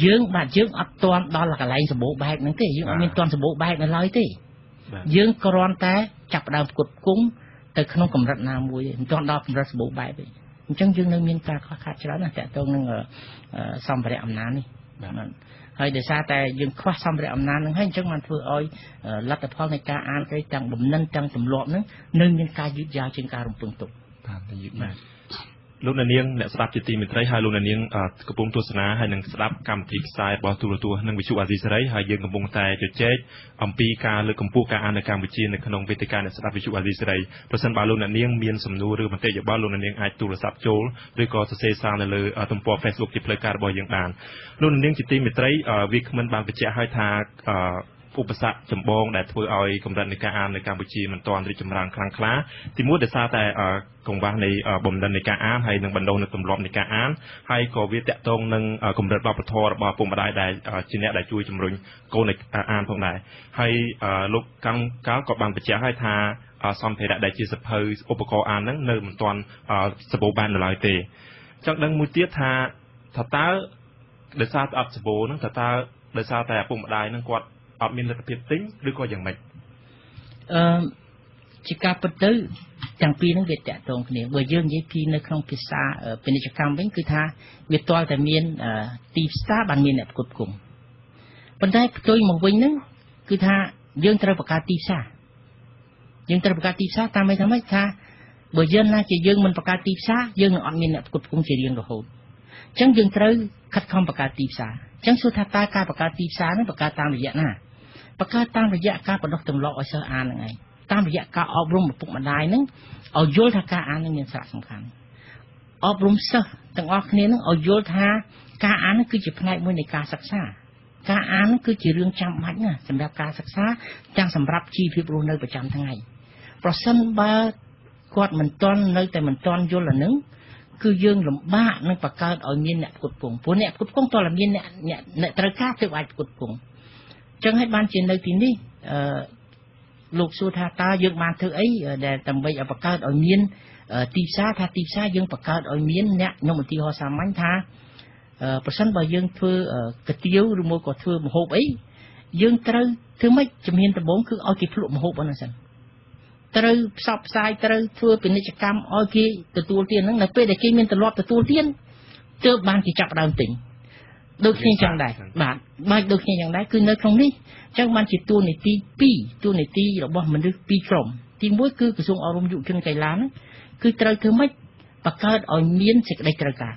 S16: យើងបាទយើងអត់ទាន់ដល់កន្លែងសម្បូរបែបហ្នឹងទេយើងអត់មានទាន់សម្បូរបែបនៅឡើយទេយើងគ្រាន់តែចាប់ផ្ដើមផ្គត់ផ្គង់ ទៅក្នុងកម្រិតណាមួយទេមិនទាន់ដល់កម្រិតសម្បូរបែបទេអញ្ចឹងយើងនៅមានការខ្វះខាតច្រើនណាស់តកតងនឹងសម្ភារៈអំណាចនេះបាទហើយដោយសារតែយើងខ្វះសម្ភារៈអំណាចនឹងហើយអញ្ចឹងបានធ្វើឲ្យលទ្ធផលនៃការអានគេទាំងបំណិនទាំងទម្លាប់នឹងនៅមានការយឺតយ៉ាវជាងការរំពឹងទុក
S14: បាទយឺតយ៉ាវ លោកអ្នកនាងអ្នកស្ដាប់ជាទីមេត្រីហើយលោកអ្នកនាងកំពុងទស្សនាហើយនឹងស្ដាប់កម្មវិធីផ្សាយរបស់ទូរទស្សន៍និងវិទ្យុអាស៊ីសេរីហើយយើងកំពុងតែជជែកអំពីការលើកកម្ពស់ការអាននៅកម្ពុជានៅក្នុងវេទិកាអ្នកស្ដាប់វិទ្យុអាស៊ីសេរីប្រសិនបើលោកអ្នកនាងមានសំណួរឬមតិយោបល់លោកអ្នកនាងអាចទូរស័ព្ទចូលឬក៏សរសេរសារនៅលើទំព័រ Facebook ជាផ្លូវការរបស់យើងបានលោកអ្នកនាងជាទីមេត្រីវាគ្មិនបានបញ្ជាក់ឲ្យថា ឧបសគ្គចម្បងដែលធ្វើឲ្យកម្រិតនៃការអាននៅកម្ពុជាមិនទាន់រីកចម្រើនខ្លាំងក្លាទីមួយដោយសារតែកង្វះនៃបំណិននៃការអានហើយនឹងបណ្ដុះនៅទម្លាប់នៃការអានហើយក៏វាតាក់ទងនឹងកម្រិតវប្បធម៌របស់ពុកម្ដាយដែលជាអ្នកដែលជួយជំរុញកូនអានផងដែរហើយលោកកម្មកាលក៏បានបញ្ជាក់ឲ្យថាសម្ភារៈដែលជាសភៅឧបករណ៍អានហ្នឹងនៅមិនទាន់សម្បូរបែបនៅឡើយទេចង់ដឹងមួយទៀតថាថាតើដោយសារតែអត់សម្បូរហ្នឹងតើតើដោយសារតែឪពុកម្ដាយហ្នឹងគាត់ អត់មានលទ្ធភាពទិញឬក៏យ៉ាងម៉េច
S16: អឺជាការពិតទៅទាំងពីរហ្នឹងវាតាក់ទងគ្នាបើយើងនិយាយពីនៅក្នុងភាសាពាណិជ្ជកម្មវិញគឺថាវាទាល់តែមានទីផ្សារបានមានអ្នកផ្គត់ផ្គង់ប៉ុន្តែផ្ទុយមកវិញហ្នឹងគឺថាយើងត្រូវបង្កើតទីផ្សារយើងត្រូវបង្កើតទីផ្សារតាមន័យថាម៉េចថាបើយើងណាជាយើងមិនបង្កើតទីផ្សារយើងនឹងអត់មានអ្នកផ្គត់ផ្គង់ជារៀងរហូតអញ្ចឹងយើងត្រូវខិតខំបង្កើតទីផ្សារអញ្ចឹងសួរថាតើការបង្កើតទីផ្សារហ្នឹងបង្កើតតាមរយៈណា បង្កើតតាមរយៈការបណ្ដុះទម្លាប់ឲ្យសិស្សអានហ្នឹងឯងតាមរយៈការអប់រំឪពុកម្ដាយហ្នឹងឲ្យយល់ថាការអាននឹងមានសារៈសំខាន់អប់រំសិស្សទាំងអស់គ្នានឹងឲ្យយល់ថាការអាននឹងគឺជាផ្នែកមួយនៃការសិក្សា ការអានគឺជារឿងចាំបាច់ណាសម្រាប់ការសិក្សាទាំងសម្រាប់ជីវភាពរស់នៅប្រចាំថ្ងៃប្រសិនបើគាត់មិនទាន់នៅតែមិនទាន់យល់អានឹងគឺយើងលំបាកនឹងបង្កើតឲ្យមានអ្នកផ្គត់ផ្គង់ព្រោះអ្នកផ្គត់ផ្គង់តើមានអ្នកអ្នកត្រូវការទើបអាចផ្គត់ផ្គង់ ចឹងហើយបានជានៅទីនេះអឺលោកសួរថាតើយើងបានធ្វើអីដែលដើម្បីឲ្យបង្កើតឲ្យមានទីផ្សារថាទីផ្សារយើងបង្កើតឲ្យមានអ្នកខ្ញុំឧទាហរណ៍សាមញ្ញថាប្រសិនបើយើងធ្វើកាទៀវឬមួយក៏ធ្វើម្ហូបអីយើងត្រូវធ្វើម៉េចជំហានដំបូងគឺឲ្យគេភ្លក់ម្ហូបហ្នឹងសិនត្រូវផ្សព្វផ្សាយត្រូវធ្វើពាណិជ្ជកម្មឲ្យគេទទួលទានហ្នឹងនៅពេលដែលគេមានទម្លាប់ទទួលទានទើបបានគេចាប់ដើមទិញ ដូចគ្នាចឹងដែរបាទបាច់ដូចគ្នាចឹងដែរគឺនៅក្នុងនេះចឹងបានជាទួលនីតិ2ទួលនីតិរបស់មនុស្ស2ក្រុមទី1គឺក្រសួងអប់រំយុវជនកីឡាហ្នឹងគឺត្រូវធ្វើម៉េចបង្កើតឲ្យមានសេចក្តីត្រូវការ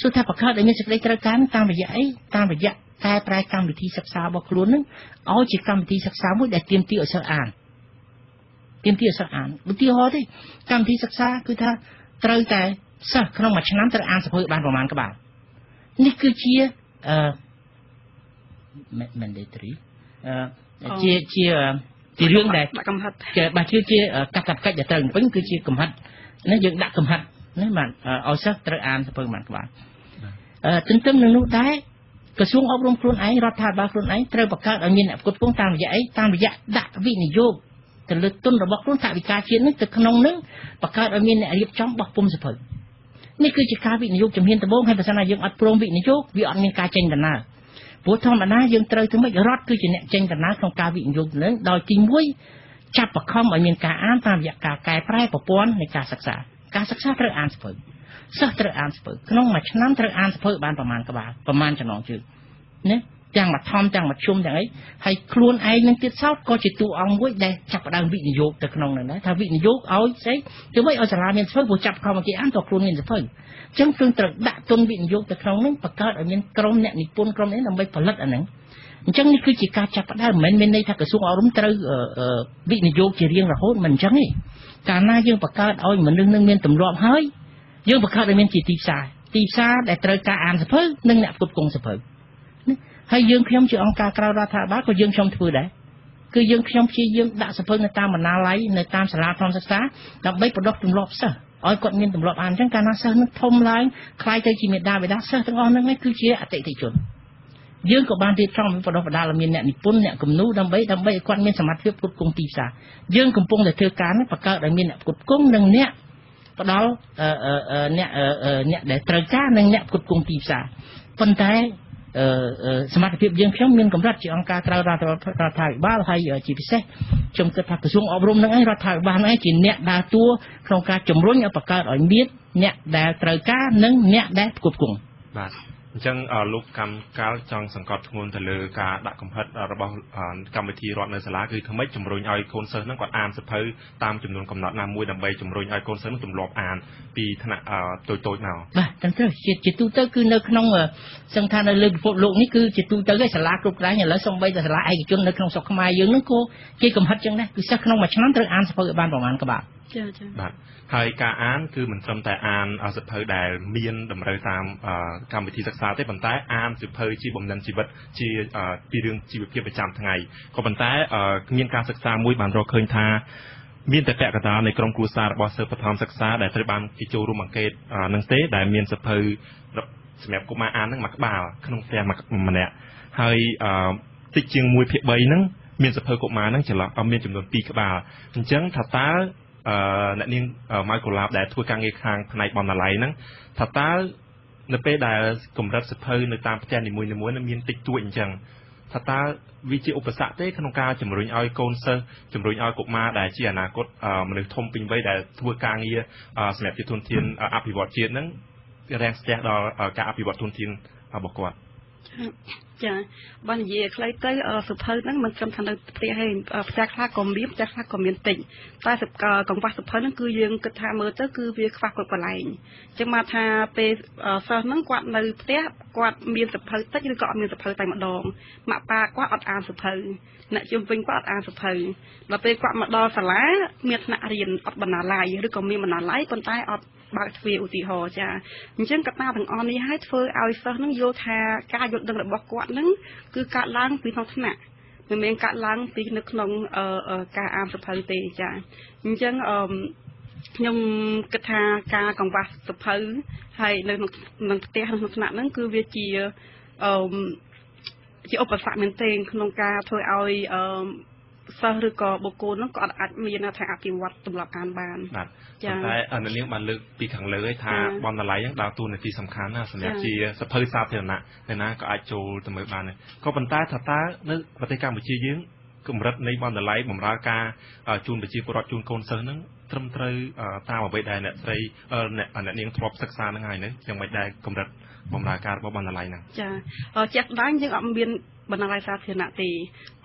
S16: សួរថាបង្កើតឲ្យមានសេចក្តីត្រូវការតាមរយៈអីតាមរយៈកែប្រែកម្មវិធីសិក្សារបស់ខ្លួននឹងឲ្យជាកម្មវិធីសិក្សាមួយដែលទាមទារឲ្យសិស្សអានទាមទារឲ្យសិស្សអានឧទាហរណ៍ទេកម្មវិធីសិក្សាគឺថាត្រូវតែសិស្សក្នុងមួយឆ្នាំត្រូវអានសភៅបានប្រមាណក្បាល នេះគឺជាអឺ mandatory អឺជាជាជារឿងដែល
S15: កំហិត
S16: ជាបាទជាជាកាតព្វកិច្ចដែលត្រូវពេញគឺជាកំហិតនេះយើងដាក់កំហិតណាបាទឲ្យសិស្សត្រូវអានសភៅបានក្បាលអឺទន្ទឹមនឹងនោះដែរក្រសួងអប់រំខ្លួនឯងរដ្ឋាភិបាលខ្លួនឯងត្រូវបង្កើតឲ្យមានអ្នកផ្គត់ផ្គង់តាមរយៈអីតាមរយៈដាក់វិនិយោគទៅលើទុនរបស់ខ្លួនថាវិការជាតិនេះទៅក្នុងនឹងបង្កើតឲ្យមានអ្នករៀបចំបោះពុំសភៅ នេះគឺជាការវិនិយោគជំហានដំបូងហើយបើសិនណាយើងអត់ព្រមវិនិយោគវាអត់មានការចេញដំណើរព្រោះធម្មតាយើងត្រូវធ្វើម៉េចរដ្ឋគឺជាអ្នកចេញដំណើរក្នុងការវិនិយោគនឹងដោយទី1ចាប់បខំឲ្យមានការអានតាមរយៈការកែប្រែប្រព័ន្ធនៃការសិក្សាការសិក្សាត្រូវអានសភៅសិស្សត្រូវអានសភៅក្នុងមួយឆ្នាំត្រូវអានសភៅបានប្រមាណក្បាលប្រមាណចំណងជើងណា ទាំងបឋមទាំងមធ្យមទាំងអីហើយខ្លួនឯងនឹងទៀតសោតក៏ជាតួអង្គមួយដែលចាប់ផ្ដើមវិនិយោគទៅក្នុងនោះដែរថាវិនិយោគឲ្យស្អីទៅវិញឲ្យសាលាមានសភៅព្រោះចាប់ខំមកគេអានតខ្លួនមានសភៅអញ្ចឹងគឺត្រូវដាក់ទុនវិនិយោគទៅក្នុងនោះបង្កើតឲ្យមានក្រុមអ្នកនិពន្ធក្រុមនេះដើម្បីផលិតអាហ្នឹងអញ្ចឹងនេះគឺជាការចាប់ផ្ដើមមិនមែនមានន័យថាក្រសួងអប់រំត្រូវវិនិយោគជារៀងរហូតមិនអញ្ចឹងទេកាលណាយើងបង្កើតឲ្យមនុស្សនឹងមានទម្លាប់ហើយយើងបង្កើតឲ្យមានជាទីផ្សារទីផ្សារដែលត្រូវការអានសភៅនិងអ្នកផ្គត់ផ្គង់សភៅ ហើយយើងខ្ញុំជាអង្គការក្រៅរដ្ឋាភិបាលក៏យើងខ្ញុំធ្វើដែរគឺយើងខ្ញុំព្យាយាមដាក់សភៅនៅតាមបណ្ណាល័យនៅតាមសាលាធម្មសិក្សាដើម្បីបដិទម្លាប់សិស្សឲ្យគាត់មានទម្លាប់អានអញ្ចឹងកាលណាសិស្សនឹងធំឡើងខ្លាយទៅជាមេដាបេដាសិស្សទាំងអស់ហ្នឹងគឺជាអតិថិជនយើងក៏បានរៀបចំបដិបដាលមានអ្នកនិពន្ធអ្នកគំនូដើម្បីដើម្បីឲ្យគាត់មានសមត្ថភាពផ្គត់ផ្គង់ទីផ្សារយើងកំពុងតែធ្វើការនេះបង្កើតឲ្យមានអ្នកផ្គត់ផ្គង់និងអ្នកផ្ដល់អ្នកអ្នកដែលត្រូវការនិងអ្នកផ្គត់ផ្គង់ទីផ្សារប៉ុន្តែ សមត្ថភាពយើងខ្ញុំមានកម្រិតជាអង្គការក្រៅរដ្ឋរដ្ឋាភិបាលហើយជាពិសេសខ្ញុំគិតថាក្រសួងអប់រំនឹងឯងរដ្ឋាភិបាលនឹងឯងជាអ្នកដើរតួក្នុងការជំរុញឲ្យបង្កើតឲ្យមានអ្នកដែលត្រូវការនិងអ្នកដែលផ្គត់ផ្គង់
S14: បាទ អញ្ចឹងលោកកម្មកាលចង់សង្កត់ធ្ងន់ទៅលើការដាក់កំហិតរបស់កម្មវិធីរដ្ឋនៅសាលាគឺធ្វើម៉េចជំរុញឲ្យកូនសិស្សហ្នឹងគាត់អានសភៅតាមចំនួនកំណត់ណាមួយដើម្បីជំរុញឲ្យកូនសិស្សហ្នឹងទម្លាប់អានពីថ្នាក់តូចតូចមក
S16: បាទត្រឹមត្រូវជាជាទូទៅគឺនៅក្នុងសង្ឃថានៅលើពិភពលោកនេះគឺជាទូទៅឯសាលាគ្រប់កន្លែងឥឡូវសូម្បីតែសាលាឯកជននៅក្នុងស្រុកខ្មែរយើងហ្នឹងក៏គេកំហិតចឹងដែរគឺសិស្សក្នុងមួយឆ្នាំត្រូវអានសភៅឲ្យបានប្រមាណក្បាល
S15: ចាចា
S14: បាទហើយការអានគឺមិនត្រឹមតែអានសៀវភៅដែលមានតម្រូវតាមកម្មវិធីសិក្សាទេប៉ុន្តែអានសៀវភៅជាបំណិនជីវិតជាពីរឿងជីវភាពប្រចាំថ្ងៃក៏ប៉ុន្តែមានការសិក្សាមួយបានរកឃើញថាមានតែពាក់កណ្ដាលនៃក្រុមគ្រួសាររបស់សិស្សបឋមសិក្សាដែលត្រូវបានគេចូលរួមអង្កេតនឹងទេដែលមានសៀវភៅសម្រាប់កុមារអាននឹងមួយក្បាលក្នុងផ្ទះម្នាក់ហើយតិចជាង1ភាគ3ហ្នឹងមានសភៅកុមារហ្នឹងចន្លោះមានចំនួន2ក្បាលអញ្ចឹងថាតើ អឺអ្នកនាងម៉ៅកូឡាបដែលធ្វើការងារខាងផ្នែកបណ្ណាល័យហ្នឹងថាតើនៅពេលដែលកម្រិតសភៅនៅតាមផ្ទះនីមួយៗនឹងមានតិចតួចអញ្ចឹងថាតើវាជាឧបសគ្គទេក្នុងការជំរុញឲ្យកូនសិស្សជំរុញឲ្យកុមារដែលជាអនាគតមនុស្សធំពេញវ័យដែលធ្វើការងារសម្រាប់ជាធនធានអភិវឌ្ឍជាតិហ្នឹងរាំងស្ទះដល់ការអភិវឌ្ឍធនធានរបស់គាត់
S15: ចាបើនិយាយខ្លីទៅសុភៅហ្នឹងមិនត្រឹមថានៅផ្ទះទេផ្ទះខ្លះក៏មានផ្ទះខ្លះក៏មានតិចតែកង្វះសុភៅហ្នឹងគឺយើងគិតថាមើលទៅគឺវាខ្វះគ្រប់កន្លែងអញ្ចឹងមកថាពេលសិស្សហ្នឹងគាត់នៅផ្ទះគាត់មានសុភៅតិចឬក៏អត់មានសុភៅតែម្ដងម៉ាក់ប៉ាគាត់អត់អានសុភៅអ្នកជុំវិញគាត់អត់អានសុភៅដល់ពេលគាត់មកដល់សាលាមានថ្នាក់រៀនអត់បណ្ណាល័យឬក៏មានបណ្ណាល័យប៉ុន្តែអត់ បើកទ្វារឧទាហរណ៍ចាអញ្ចឹងកត្តាទាំងអស់នេះឲ្យធ្វើឲ្យសិស្សនឹងយល់ថាការយល់ដឹងរបស់គាត់នឹងគឺកើតឡើងពីក្នុងថ្នាក់មិនមែនកើតឡើងពីនៅក្នុងការអានសភៅទេចាអញ្ចឹងអឺខ្ញុំគិតថាការកង្វះសភៅហើយនៅក្នុងផ្ទះក្នុងថ្នាក់ហ្នឹងគឺវាជាអឺជាឧបសគ្គមែនទែនក្នុងការធ្វើឲ្យអឺ សិស្សឬក៏បុគ្គលហ្នឹងក៏អាចមានថាអភិវឌ្ឍទម្លាប់អានបាន
S14: បាទចា៎តែអនុនាងបានលើកពីខាងលើឲ្យថាបណ្ណាល័យហ្នឹងដើរតួនាទីសំខាន់ណាស់សម្រាប់ជាសភៅសាធារណៈអ្នកណាក៏អាចចូលទៅមើលបានដែរក៏ប៉ុន្តែថាតើនៅប្រទេសកម្ពុជាយើងកម្រិតនៃបណ្ណាល័យបម្រើការជូនប្រជាពលរដ្ឋជូនកូនសិស្សហ្នឹងត្រឹមត្រូវតាមអ្វីដែលអ្នកស្រីអ្នកអ្នកនាងធ្លាប់សិក្សាហ្នឹងហើយនៅយ៉ាងម៉េចដែរកម្រិត បម្រើការរបស់បណ្ណាល័យហ្នឹង
S15: ចាជាក់ស្ដែងយើងអត់មានបណ្ណាល័យសាធារណៈទេ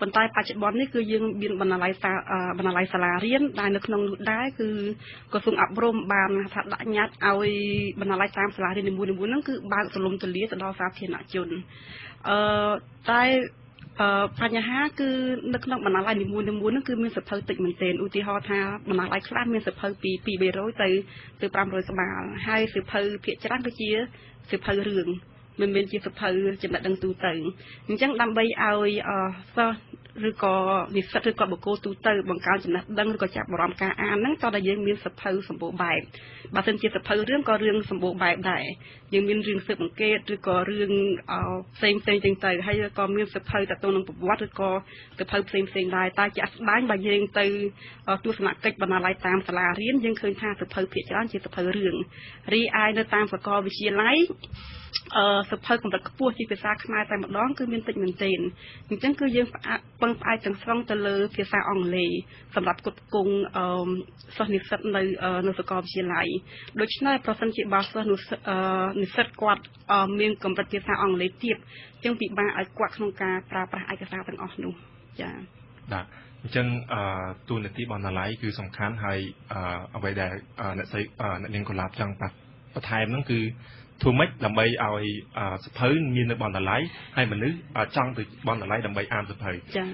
S15: ប៉ុន្តែបច្ចុប្បន្ននេះគឺយើងមានបណ្ណាល័យសាបណ្ណាល័យសាលារៀនដែលនៅក្នុងនោះដែរគឺក្រសួងអប់រំបានថាដាក់ញត្តិឲ្យបណ្ណាល័យតាមសាលារៀននីមួយៗហ្នឹងគឺបើកទូលំទូលាយទៅដល់សាធារណជនអឺតែអឺបញ្ហាគឺនៅក្នុងបណ្ណាល័យនីមួយៗហ្នឹងគឺមានសភៅតិចមែនទែនឧទាហរណ៍ថាបណ្ណាល័យខ្លះមានសភៅពី200ទៅទៅ500ក្បាលហើយសភៅភាគច្រើនគឺជា សភៅរឿងមិនមែនជាសភៅចំណេះដឹងទូទៅអញ្ចឹងដើម្បីឲ្យសិស្ស ឬក៏និស្សិតឬក៏បុគ្គលទូទៅបង្កើនចំណេះដឹងឬក៏ចាប់អារម្មណ៍ការអានហ្នឹងតើតែយើងមានសភៅសម្បូរបែបបើមិនជាសភៅរឿងក៏រឿងសម្បូរបែបដែរយើងមានរឿងស៊ើបអង្កេតឬក៏រឿងផ្សេងផ្សេងចឹងទៅហើយក៏មានសភៅតទៅនឹងប្រវត្តិឬក៏សភៅផ្សេងផ្សេងដែរតែជាក់ស្ដែងបើយើងទៅទស្សនកិច្ចបណ្ណាល័យតាមសាលារៀនយើងឃើញថាសភៅភាគច្រើនជាសភៅរឿងរីឯនៅតាមសាកលវិទ្យាល័យអឺសភៅកម្រិតខ្ពស់ជាភាសាខ្មែរតែម្ដងគឺមានតិចមែនទែនអញ្ចឹងគឺយើងពឹងផ្អែកទាំងស្រុងទៅលើភាសាអង់គ្លេសសម្រាប់គុតគង់អឺសិស្សនិស្សិតនៅនៅសាកលវិទ្យាល័យដូច្នេះប្រសិនជាបើសិស្សនិស្សិតគាត់មានកម្រិតភាសាអង់គ្លេសទាបអញ្ចឹងពិបាកឲ្យគាត់ក្នុងការប្រើប្រាស់ឯកសារទាំងអស់នោះចា៎
S14: បាទអញ្ចឹងអឺទូនាទីបណ្ណាល័យគឺសំខាន់ហើយអឺអ្វីដែលអ្នកស្រីអ្នកនាងកុលាបចង់បន្ថែមហ្នឹងគឺ ធ្វើម៉េចដើម្បីឲ្យសភៅមាននៅបណ្ណាល័យហើយមនុស្សចង់ទៅបណ្ណាល័យដើម្បីអានសភៅ
S15: ចា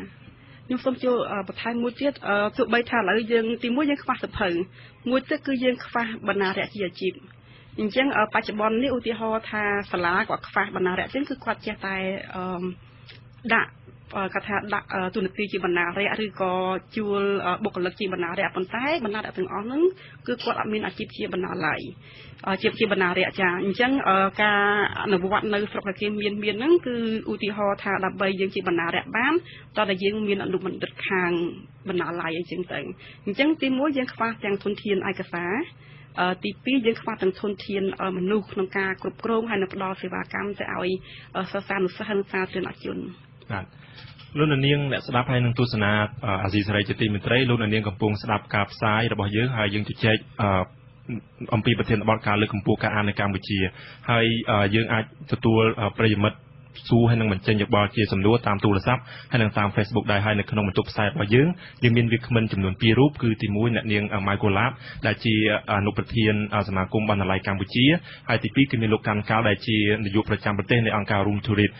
S15: ខ្ញុំសូមចូលបន្ថែមមួយទៀតទោះបីថាឥឡូវយើងទីមួយយើងខ្វះសភៅមួយទៀតគឺយើងខ្វះបណ្ណារៈជាអាជីពអញ្ចឹងបច្ចុប្បន្ននេះឧទាហរណ៍ថាសាលាគាត់ខ្វះបណ្ណារៈចឹងគឺគាត់ចេះតែដាក់ គាត់ថាដាក់ទូនាទីជាបណ្ណារៈឬក៏ជួលបុគ្គលិកជាបណ្ណារៈប៉ុន្តែបណ្ណារៈទាំងអស់ហ្នឹងគឺគាត់អត់មានអាជីពជាបណ្ណាល័យជាជាបណ្ណារៈចាអញ្ចឹងការអនុវត្តនៅស្រុកគេមានមានហ្នឹងគឺឧទាហរណ៍ថាដើម្បីយើងជាបណ្ណារៈបានតើតែយើងមានអនុបណ្ឌិតខាងបណ្ណាល័យអីចឹងទៅអញ្ចឹងទីមួយយើងខ្វះទាំងធនធានឯកសារទី2យើងខ្វះទាំងធនធានមនុស្សក្នុងការគ្រប់គ្រងហើយនឹងផ្ដល់សេវាកម្មទៅឲ្យសិស្សានុសិស្សនិងសាធារណជន
S14: បាទលោកនាងអ្នកស្ដាប់ហើយនឹងទស្សនាអាស៊ីសេរីជាទីមេត្រីលោកនាងកំពុងស្ដាប់ការផ្សាយរបស់យើងហើយយើងជជែកអំពីប្រធានបទការលើកកម្ពស់ការអាននៅកម្ពុជាហើយយើងអាចទទួលប្រិយមិត្ត សួរហើយនឹងបញ្ចេញយោបល់ជាសំណួរតាមទូរស័ព្ទហើយនិងតាម Facebook ដែរហើយនៅក្នុងបន្ទប់ផ្សាយរបស់យើងយើងមានវាគ្មិនចំនួន2រូបគឺទី1អ្នកនាងម៉ៅកូឡាបដែលជាអនុប្រធានសមាគមបណ្ណាល័យកម្ពុជាហើយទី2គឺមានលោកកាន់កាលដែលជានាយកប្រចាំប្រទេសនៃអង្គការ Room to Read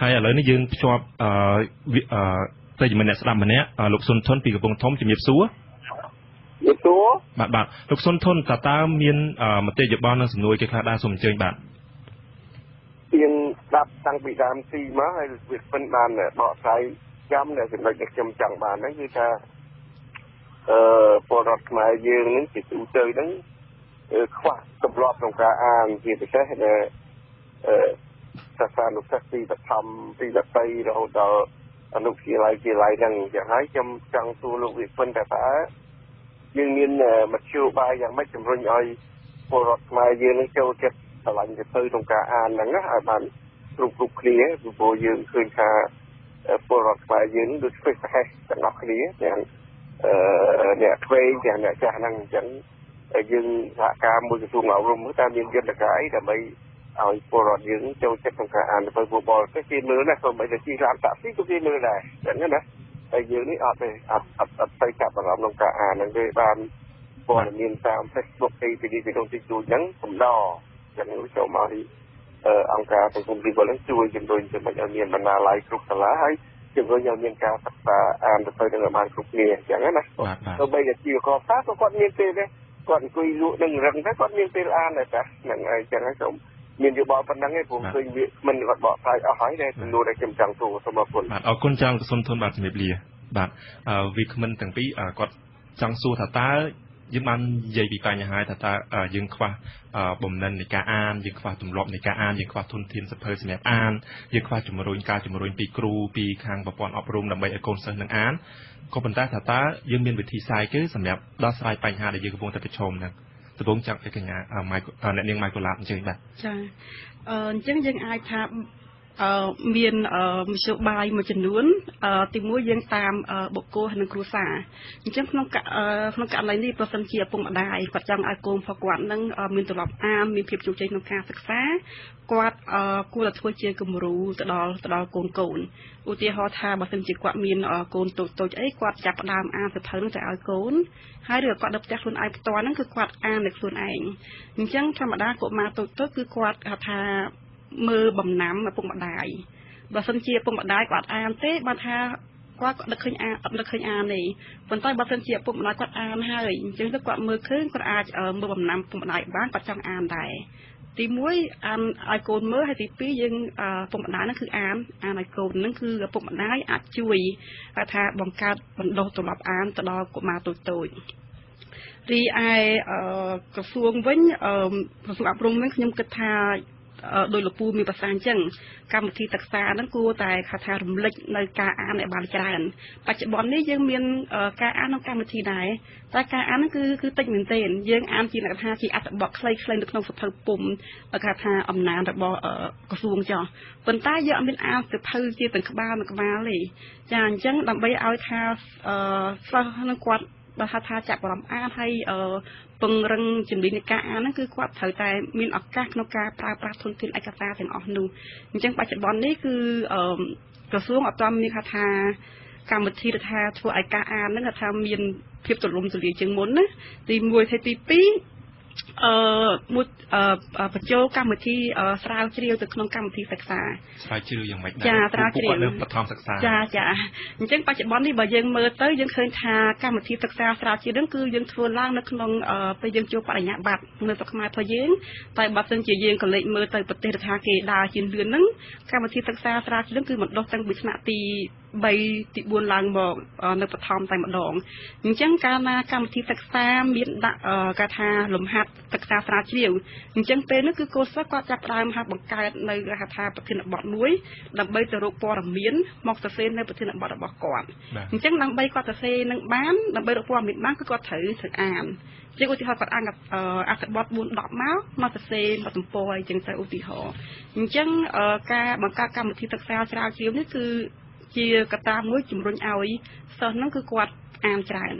S14: ហើយឥឡូវនេះយើងភ្ជាប់អឺប្រិយមិត្តអ្នកស្ដាប់ម្នាក់លោកសុនធុនពីកំពង់ធំជំរាបសួរ
S17: ជំរាបសួរ
S14: បាទបាទលោកសុនធុនតើតើមានមតិយោបល់និងសំណួរគេខ្លះដែរសូមអញ្ជើញបាទ
S17: ទៀង ស្ដាប់តាំងពីដើមទីមកហើយវាមិនបានបកស្រាយចាំនៅចំណុចដែលខ្ញុំចង់បានហ្នឹងគឺថាអឺពលរដ្ឋខ្មែរយើងនឹងជាទូទៅហ្នឹងខ្វះទម្លាប់ក្នុងការអានជាពិសេសដែលអឺសាសនាសិស្សទីបឋមទីដតីរហូតដល់អនុវិទ្យាល័យជាល័យហ្នឹងយ៉ាងហើយខ្ញុំចង់សួរលោកវិពិនថាតើយើងមានមធ្យោបាយយ៉ាងម៉េចជំរុញឲ្យពលរដ្ឋខ្មែរយើងនឹងចូលចិត្តស្រឡាញ់ទៅក្នុងការអានហ្នឹងណាឲ្យបាន គ្រប់គ្រប់គ្នាពីព្រោះយើងឃើញថាពលរដ្ឋខ្មែរយើងដូចស្វេសហេសទាំងអស់គ្នាទាំងអឺអ្នកឆ្វេងទាំងអ្នកចាស់ហ្នឹងអញ្ចឹងយើងសហការមួយក្រសួងអប់រំតើមានយន្តការអីដើម្បីឲ្យពលរដ្ឋយើងចូលចិត្តក្នុងការអានទៅពបល់ទៅគេមើលណាសូម្បីតែជីឡានតាក់ស៊ីក៏គេមើលដែរអញ្ចឹងណាតែយើងនេះអត់ទេអត់អត់អត់ទៅចាប់អារម្មណ៍ក្នុងការអានហ្នឹងទេបានព័ត៌មានតាម Facebook ទីពីនេះពីនោះទីជួយអញ្ចឹងកំដរចឹងចូលមកទី អង្គការសង្គមស៊ីវិលនឹងជួយជំរុញជំរុញឲ្យមានបណ្ណាល័យគ្រប់សាលាហើយជំរុញឲ្យមានការសិក្សាអានទៅនឹងបានគ្រប់គ្នាអញ្ចឹងណាទៅបីតែជាកបតាក៏គាត់មានពេលដែរគាត់អង្គុយលក់នឹងរឹងតែគាត់មានពេលអានដែរតាហ្នឹងហើយអញ្ចឹងហើយសូមមានយោបល់ប៉ុណ្ណឹងឯងព្រោះឃើញវាមិនគាត់បកស្រាយអស់ហើយដែលចំនួនដែលខ្ញុំចង់សួរសូមអរគុណ
S14: បាទអរគុណច្រើនសុំធនបាទជំរាបលាបាទវាគ្មិនទាំងពីរគាត់ចង់សួរថាតើ យើងបាននិយាយពីបញ្ហាថាតើយើងខ្វះបំណិននៃការអានយើងខ្វះទម្លាប់នៃការអានយើងខ្វះធនធានសភៅសម្រាប់អានយើងខ្វះជំរុញការជំរុញពីគ្រូពីខាងប្រព័ន្ធអប់រំដើម្បីឲ្យកូនសិស្សនឹងអានក៏ប៉ុន្តែថាតើយើងមានវិធីសាស្ត្រគេសម្រាប់ដោះស្រាយបញ្ហាដែលយើងកំពុងតែប្រឈមហ្នឹងដំបូងចង់ឲ្យកញ្ញាអ្នកនាងម៉ៃកូឡាបអញ្ជើញបាទ
S15: ចាអញ្ចឹងយើងអាចថា អឺមានមធ្យោបាយមួយចំនួនទីមួយយើងតាមបុគ្គលនិងគ្រួសារអញ្ចឹងក្នុងក្នុងករណីនេះប្រសិនជាឪពុកម្ដាយគាត់ចង់ឲ្យកូនរបស់គាត់នឹងមានទម្លាប់អានមានភាពជោគជ័យក្នុងការសិក្សាគាត់គួរតែធ្វើជាគំរូទៅដល់ទៅដល់កូនកូនឧទាហរណ៍ថាបើសិនជាគាត់មានកូនតូចតូចអីគាត់ចាប់ផ្ដើមអានសៀវភៅនឹងទៅឲ្យកូនហើយឬគាត់ដឹកផ្ទះខ្លួនឯងផ្ទាល់ហ្នឹងគឺគាត់អាននៅខ្លួនឯងអញ្ចឹងធម្មតាកុមារតូចតូចគឺគាត់ថា មើលបំណាំឪពុកម្ដាយបើសិនជាឪពុកម្ដាយគាត់អានទេបើថាគាត់ក៏ដឹកឃើញអានអត់ដឹកឃើញអានទេប៉ុន្តែបើសិនជាឪពុកម្ដាយគាត់អានហើយអញ្ចឹងទៅគាត់មើលឃើញគាត់អាចមើលបំណាំឪពុកម្ដាយបានគាត់ចង់អានដែរទី1អានឲ្យកូនមើលហើយទី2យើងឪពុកម្ដាយហ្នឹងគឺអានអានឲ្យកូនហ្នឹងគឺឪពុកម្ដាយអាចជួយថាបង្កើតបណ្ដុះទម្លាប់អានទៅដល់កុមារតូចតូចរីឯក្រសួងវិញក្រសួងអប់រំវិញខ្ញុំគិតថា ដោយលោកពូមានប្រសាសន៍អញ្ចឹងកម្មវិធីសិក្សាហ្នឹងគួរតែថាថារំលេចនៅការអានឲ្យបានច្រើនបច្ចុប្បន្ននេះយើងមានការអានក្នុងកម្មវិធីដែរតែការអានហ្នឹងគឺគឺតិចមែនទែនយើងអានជាលក្ខណៈជាអត្ថបទខ្លីៗនៅក្នុងសភៅពុំគេថាអំណាចរបស់ក្រសួងចោះប៉ុន្តែយើងអត់មានអានសភៅជាទាំងក្បាលមួយក្បាលទេចាអញ្ចឹងដើម្បីឲ្យថាសិស្សនឹងគាត់បើហៅថាចាប់អារម្មណ៍អានហើយ ពង្រឹងជំនាញនៃការអានហ្នឹងគឺគាត់ត្រូវតែមានឱកាសក្នុងការប្រើប្រាស់ធនធានឯកសារទាំងអស់នោះអញ្ចឹងបច្ចុប្បន្ននេះគឺក្រសួងអត់ទាន់មានថា កម្មវិធីថាធ្វើឲ្យការអានហ្នឹងថាមានភាពទូលំទូលាយជាងមុនណាទី1ហើយទី2 អឺមួយបញ្ចូលកម្មវិធីស្រាវជ្រាវទៅក្នុងកម្មវិធីសិក្សា
S14: ស្រាវជ្រាវយ៉ាងម៉េច
S15: ដែរចាស្រាវជ្រាវ
S14: នៅបឋមសិក្សា
S15: ចាចាអញ្ចឹងបច្ចុប្បន្ននេះបើយើងមើលទៅយើងឃើញថាកម្មវិធីសិក្សាស្រាវជ្រាវហ្នឹងគឺយើងធ្វើឡើងនៅក្នុងពេលយើងជួបបរិញ្ញាបត្រនៅស្រុកខ្មែររបស់យើងតែបើសិនជាយើងក៏លេចមើលទៅប្រទេសថាគេដើរជាលឿនហ្នឹងកម្មវិធីសិក្សាស្រាវជ្រាវគឺបណ្ដុះតាំងពីថ្នាក់ទី 3ទី4ឡើងមកនៅបឋមតែម្ដងអញ្ចឹងកាលណាកម្មវិធីសិក្សាមានដាក់គេថាលំហាត់សិក្សាស្រាវជ្រាវអញ្ចឹងពេលនេះគឺកូនសិស្សគាត់ចាប់ផ្ដើមហាត់បង្កើតនៅគេថាប្រធានបទមួយដើម្បីទៅរកព័ត៌មានមកសរសេរនៅប្រធានបទរបស់គាត់អញ្ចឹងដើម្បីគាត់សរសេរនឹងបានដើម្បីរកព័ត៌មានបានគឺគាត់ត្រូវត្រូវអានជាឧទាហរណ៍គាត់អានអត្ថបទ4 10មកមកសរសេរមកទំព័រអីចឹងទៅឧទាហរណ៍អញ្ចឹងការបង្កើតកម្មវិធីសិក្សាស្រាវជ្រាវនេះគឺ ជាកត្តាមួយជំរុញឲ្យសិស្សហ្នឹងគឺគាត់អានច្រើន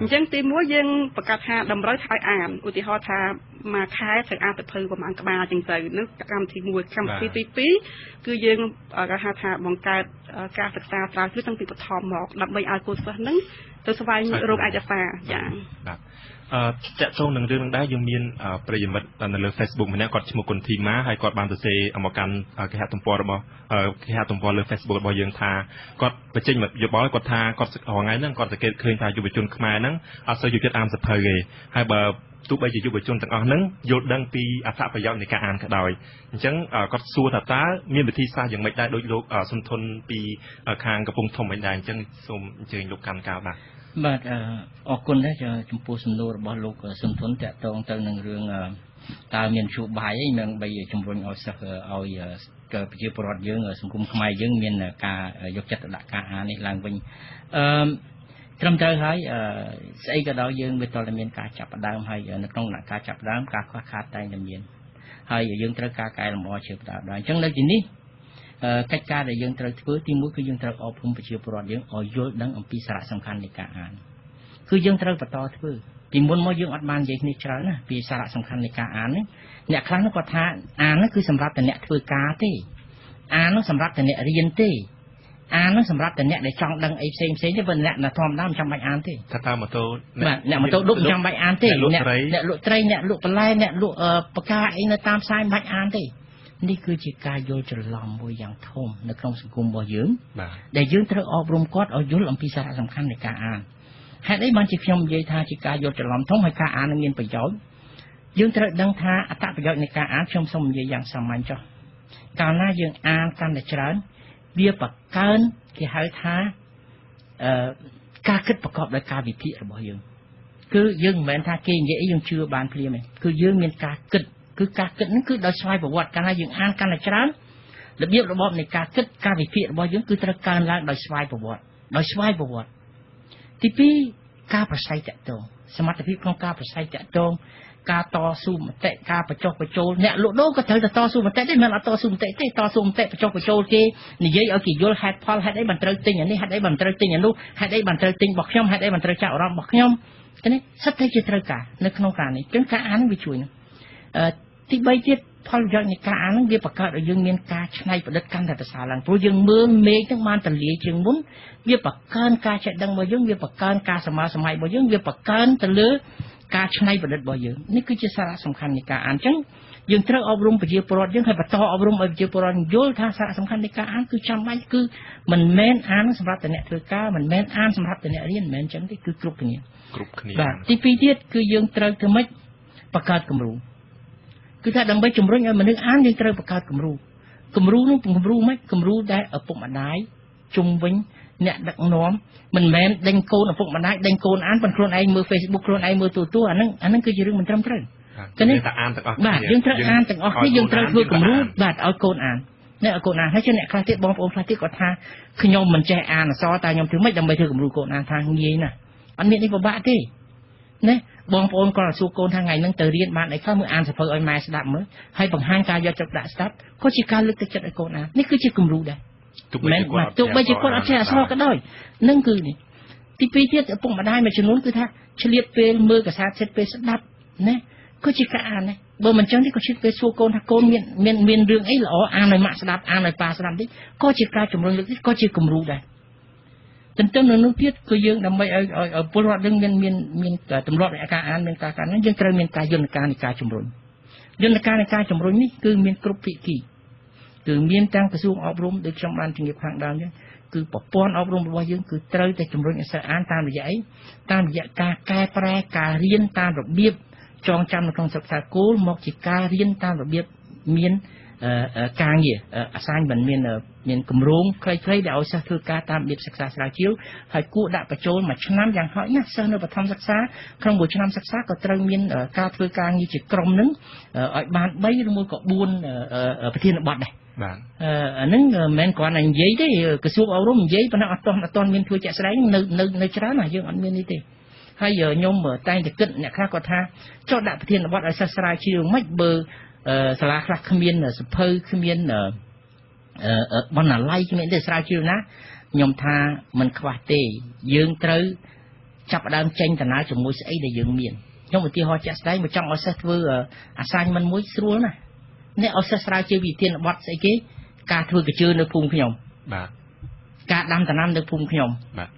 S15: អញ្ចឹងទី1យើងប្រកាសថាតម្រូវឲ្យអានឧទាហរណ៍ថាមួយខែត្រូវអានទៅភៅប្រហែលក្បាលអញ្ចឹងទៅនឹងកម្មវិធី1កម្មវិធីទី2គឺយើងគេហៅថាបង្កើតការសិក្សាស្រាវជ្រាវតាំងពីបឋមមកដើម្បីឲ្យកូនសិស្សហ្នឹងទៅស្វែងរកឯកសារចា៎
S14: បាទអឺតកតងនឹងរឿងនឹងដែរយើងមានប្រិយមិត្តនៅលើ Facebook ម្នាក់គាត់ឈ្មោះគុនធីម៉ាហើយគាត់បានសរសេរមកកាន់គេហទំព័ររបស់គេហទំព័រលើ Facebook របស់យើងថាគាត់បញ្ចេញមកយោបល់គាត់ថាគាត់រងថ្ងៃហ្នឹងគាត់សង្កេតឃើញថាយុវជនខ្មែរហ្នឹងអត់សូវយកចិត្តអានសភៅទេហើយបើទោះបីជាយុវជនទាំងអស់ហ្នឹងយល់ដឹងពីអត្ថប្រយោជន៍នៃការអានក៏ដោយអញ្ចឹងគាត់សួរថាតើមានវិធីសាស្ត្រយ៉ាងម៉េចដែរដោយលោកសុនធនពីខាងកំពង់ធំឯដែរអញ្ចឹងសូមអញ្ជើញលោកកាន់កៅបាទ
S16: បាទអរគុណដែរចំពោះសំណួររបស់លោកសុនធនតកតងទៅនឹងរឿងតើមានជួបាយអីនឹងបីជំរុញឲ្យសិស្សឲ្យប្រជាពលរដ្ឋយើងសង្គមខ្មែរយើងមានការយកចិត្តទុកដាក់ការអាននេះឡើងវិញអឺ ត្រឹមត្រូវហើយស្អីក៏ដោយយើងវាតតែមានការចាប់ផ្ដើមហើយនៅក្នុងដំណាក់កាលចាប់ផ្ដើមការខ្វះខាតតែតែមានហើយយើងត្រូវការកែលម្អជាបន្តដែរអញ្ចឹងនៅទីនេះកិច្ចការដែលយើងត្រូវធ្វើទីមួយគឺយើងត្រូវអប់រំប្រជាពលរដ្ឋយើងឲ្យយល់ដឹងអំពីសារៈសំខាន់នៃការអានគឺយើងត្រូវបន្តធ្វើពីមុនមកយើងអត់បាននិយាយគ្នាច្រើនណាពីសារៈសំខាន់នៃការអាននេះអ្នកខ្លះនោះគាត់ថាអាននោះគឺសម្រាប់តែអ្នកធ្វើការទេអាននោះសម្រាប់តែអ្នករៀនទេ អាននោះសម្រាប់តែអ្នកដែលចង់ដឹងអីផ្សេងផ្សេងទេបើអ្នកដែលធម្មតាមិនចាំបាច់អានទេ
S14: ថាតាមម៉ូតូ
S16: បាទអ្នកម៉ូតូឌុបមិនចាំបាច់អានទេអ្នកអ្នកលក់ត្រីអ្នកលក់បន្លែអ្នកលក់បកាអីនៅតាមផ្សារមិនបាច់អានទេនេះគឺជាការយល់ច្រឡំមួយយ៉ាងធំនៅក្នុងសង្គមរបស់យើងដែលយើងត្រូវអប់រំគាត់ឲ្យយល់អំពីសារៈសំខាន់នៃការអានហេតុអីបានជាខ្ញុំនិយាយថាជាការយល់ច្រឡំធំហើយការអាននឹងមានប្រយោជន៍យើងត្រូវដឹងថាអត្ថប្រយោជន៍នៃការអានខ្ញុំសូមនិយាយយ៉ាងសាមញ្ញចុះកាលណាយើងអានកាន់តែច្រើន វាបង្កើនគេហៅថាអឺការគិតប្រកបដោយការវិភាគរបស់យើង គឺយើងមិនមែនថាគេនិយាយអីយើងជឿបានភ្លាមទេគឺយើងមានការគិតគឺការគិតហ្នឹងគឺដោយស្វ័យប្រវត្តិកាលណាយើងអានកាន់តែច្រើនរបៀបរបបនៃការគិតការវិភាគរបស់យើងគឺត្រូវកើនឡើងដោយស្វ័យប្រវត្តិដោយស្វ័យប្រវត្តិទី2ការប្រស័យតាក់ទងសមត្ថភាពក្នុងការប្រស័យតាក់ទង ការតស៊ូមតិការបញ្ចុះបញ្ចូលអ្នកលក់ដូរក៏ត្រូវតែតស៊ូមតិដែរមិនអត់តស៊ូមតិទេតស៊ូមតិបញ្ចុះបញ្ចូលគេនិយាយឲ្យគេយល់ហេតុផលហេតុអីបានត្រូវទិញអានេះហេតុអីបានត្រូវទិញអានោះហេតុអីបានត្រូវទិញរបស់ខ្ញុំហេតុអីបានត្រូវចាប់អារម្មណ៍របស់ខ្ញុំនេះសិតតែជាត្រូវការនៅក្នុងការនេះចឹងការអានវាជួយណាអឺទី3ទៀតផលប្រយោជន៍នៃការអានហ្នឹងវាបង្កើតឲ្យយើងមានការច្នៃប្រឌិតកាន់តែប្រសើរឡើងព្រោះយើងមើលមេឃហ្នឹងបានទលាយជាងមុនវាបង្កើនការចេះដឹងរបស់យើងវាបង្កើនការសមាសម័យរបស់យើងវាបង្កើនទៅលើ ការច្នៃប្រឌិតរបស់យើងនេះគឺជាសារៈសំខាន់នៃការអានអញ្ចឹងយើងត្រូវអប់រំប្រជាពលរដ្ឋយើងឲ្យបន្តអប់រំឲ្យប្រជាពលរដ្ឋយល់ថាសារៈសំខាន់នៃការអានគឺចាំបាច់គឺមិនមែនអានសម្រាប់តែអ្នកធ្វើការមិនមែនអានសម្រាប់តែអ្នករៀនមិនមែនអញ្ចឹងទេគឺគ្រប់គ្នា
S14: គ្រប់គ្នា
S16: បាទទី2ទៀតគឺយើងត្រូវធ្វើម៉េចបង្កើតគំរូគឺថាដើម្បីជំរុញឲ្យមនុស្សអានយើងត្រូវបង្កើតគំរូគំរូនោះគំរូម៉េចគំរូដែលឪពុកម្ដាយជុំវិញ អ្នកដឹកនាំមិនមែនដេញកូនឪពុកម្ដាយដេញកូនអានប៉ុន្តែខ្លួនឯងមើល Facebook ខ្លួនឯងមើលទូទូអាហ្នឹងអាហ្នឹងគឺជារឿងមិនត្រឹមត្រូវ
S14: គឺនេះតែអានទាំងអស់
S16: បាទយើងត្រូវអានទាំងអស់នេះយើងត្រូវធ្វើគំរូបាទឲ្យកូនអានអ្នកឲ្យកូនអានហើយជាអ្នកខ្លះទៀតបងប្អូនខ្លះទៀតគាត់ថាខ្ញុំមិនចេះអានអក្សរតែខ្ញុំធ្វើម៉េចដើម្បីធ្វើគំរូកូនអានថាងាយណាស់អត់មាននេះពិបាកទេណាបងប្អូនគាត់សួរកូនថាថ្ងៃហ្នឹងទៅរៀនបានអីខ្លះមើលអានសភៅឲ្យម៉ែស្ដាប់មើលហើយបង្ហាញការយកចិត្តដាក់ស្ដាប់ក៏ជាការលើកទឹកចិត្តឲ្យកូនអាននេះគឺជាគំរូដែរ
S14: ទោះបីគាត់
S16: ទោះបីជាគាត់អត់ចេះអក្សរក៏ដោយនឹងគឺនេះទីពីរទៀតឪពុកម្ដាយមួយចំនួនគឺថាឆ្លៀតពេលមើលកសាចិត្តពេលស្ដាប់ណាក៏ជាការអានដែរបើមិនចឹងទេក៏ឆ្លៀតពេលសួរកូនថាកូនមានមានមានរឿងអីល្អអានឲ្យម៉ាក់ស្ដាប់អានឲ្យប៉ាស្ដាប់តិចក៏ជាការជំរុញលើកទៀតក៏ជាគំរូដែរទន្ទឹមនឹងនោះទៀតគឺយើងដើម្បីឲ្យឲ្យពលរដ្ឋយើងមានមានមានទម្លាប់នៃការអានមានការកាន់ហ្នឹងយើងត្រូវមានការយន្តការនៃការជំរុញយន្តការនៃការជំរុញនេះគឺមានគ្រប់ភាគី គឺមានទាំងក្រសួងអប់រំដូចខ្ញុំបានជំរាបខាងដើមហ្នឹងគឺប្រព័ន្ធអប់រំរបស់យើងគឺត្រូវតែជំរុញឲ្យសិស្សអានតាមរយៈអីតាមរយៈការកែប្រែការរៀនតាមរបៀបចងចាំនៅក្នុងសិក្សាគោលមកជាការរៀនតាមរបៀបមានការងារអាសាញមិនមានមានគម្រោងខ្លីៗដែលឲ្យសិស្សធ្វើការតាមរបៀបសិក្សាស្រាវជ្រាវហើយគួរដាក់បញ្ចូលមួយឆ្នាំយ៉ាងហោចណាស់សិស្សនៅបឋមសិក្សាក្នុងមួយឆ្នាំសិក្សាក៏ត្រូវមានការធ្វើការងារជាក្រុមនឹងឲ្យបាន3ឬមួយក៏4ប្រធានបទដែរ
S14: បាទ
S16: អាហ្នឹងមិនមែនគ្រាន់តែនិយាយទេក្រសួងអប់រំនិយាយប៉ុន្តែអត់ទាន់អត់ទាន់មានធ្វើជាក់ស្ដែងនៅនៅនៅច្រើនណាយើងអត់មាននេះទេហើយខ្ញុំតែងតែគិតអ្នកខ្លះគាត់ថាចុះដាក់ប្រធានបទឲ្យសិស្សស្រាវជ្រាវមិនបើសាលាខ្លះគ្មានសភៅគ្មានបណ្ណាល័យគ្មានទេស្រាវជ្រាវណាខ្ញុំថាมันខ្វះទេ យើងត្រូវចាប់ផ្ដើមចេញដំណើរជាមួយស្អីដែលយើងមានខ្ញុំឧទាហរណ៍ជាក់ស្ដែងមកចង់ឲ្យសិស្សធ្វើ assignment មួយស្រួលណាស់អ្នកឲ្យសិស្សស្រាវជ្រាវវិធានបត់ស្អីគេ ការធ្វើកញ្ជើនៅភូមិខ្ញុំ
S14: បាទ
S16: ការដាំដំណាំនៅភូមិខ្ញុំ
S14: បាទ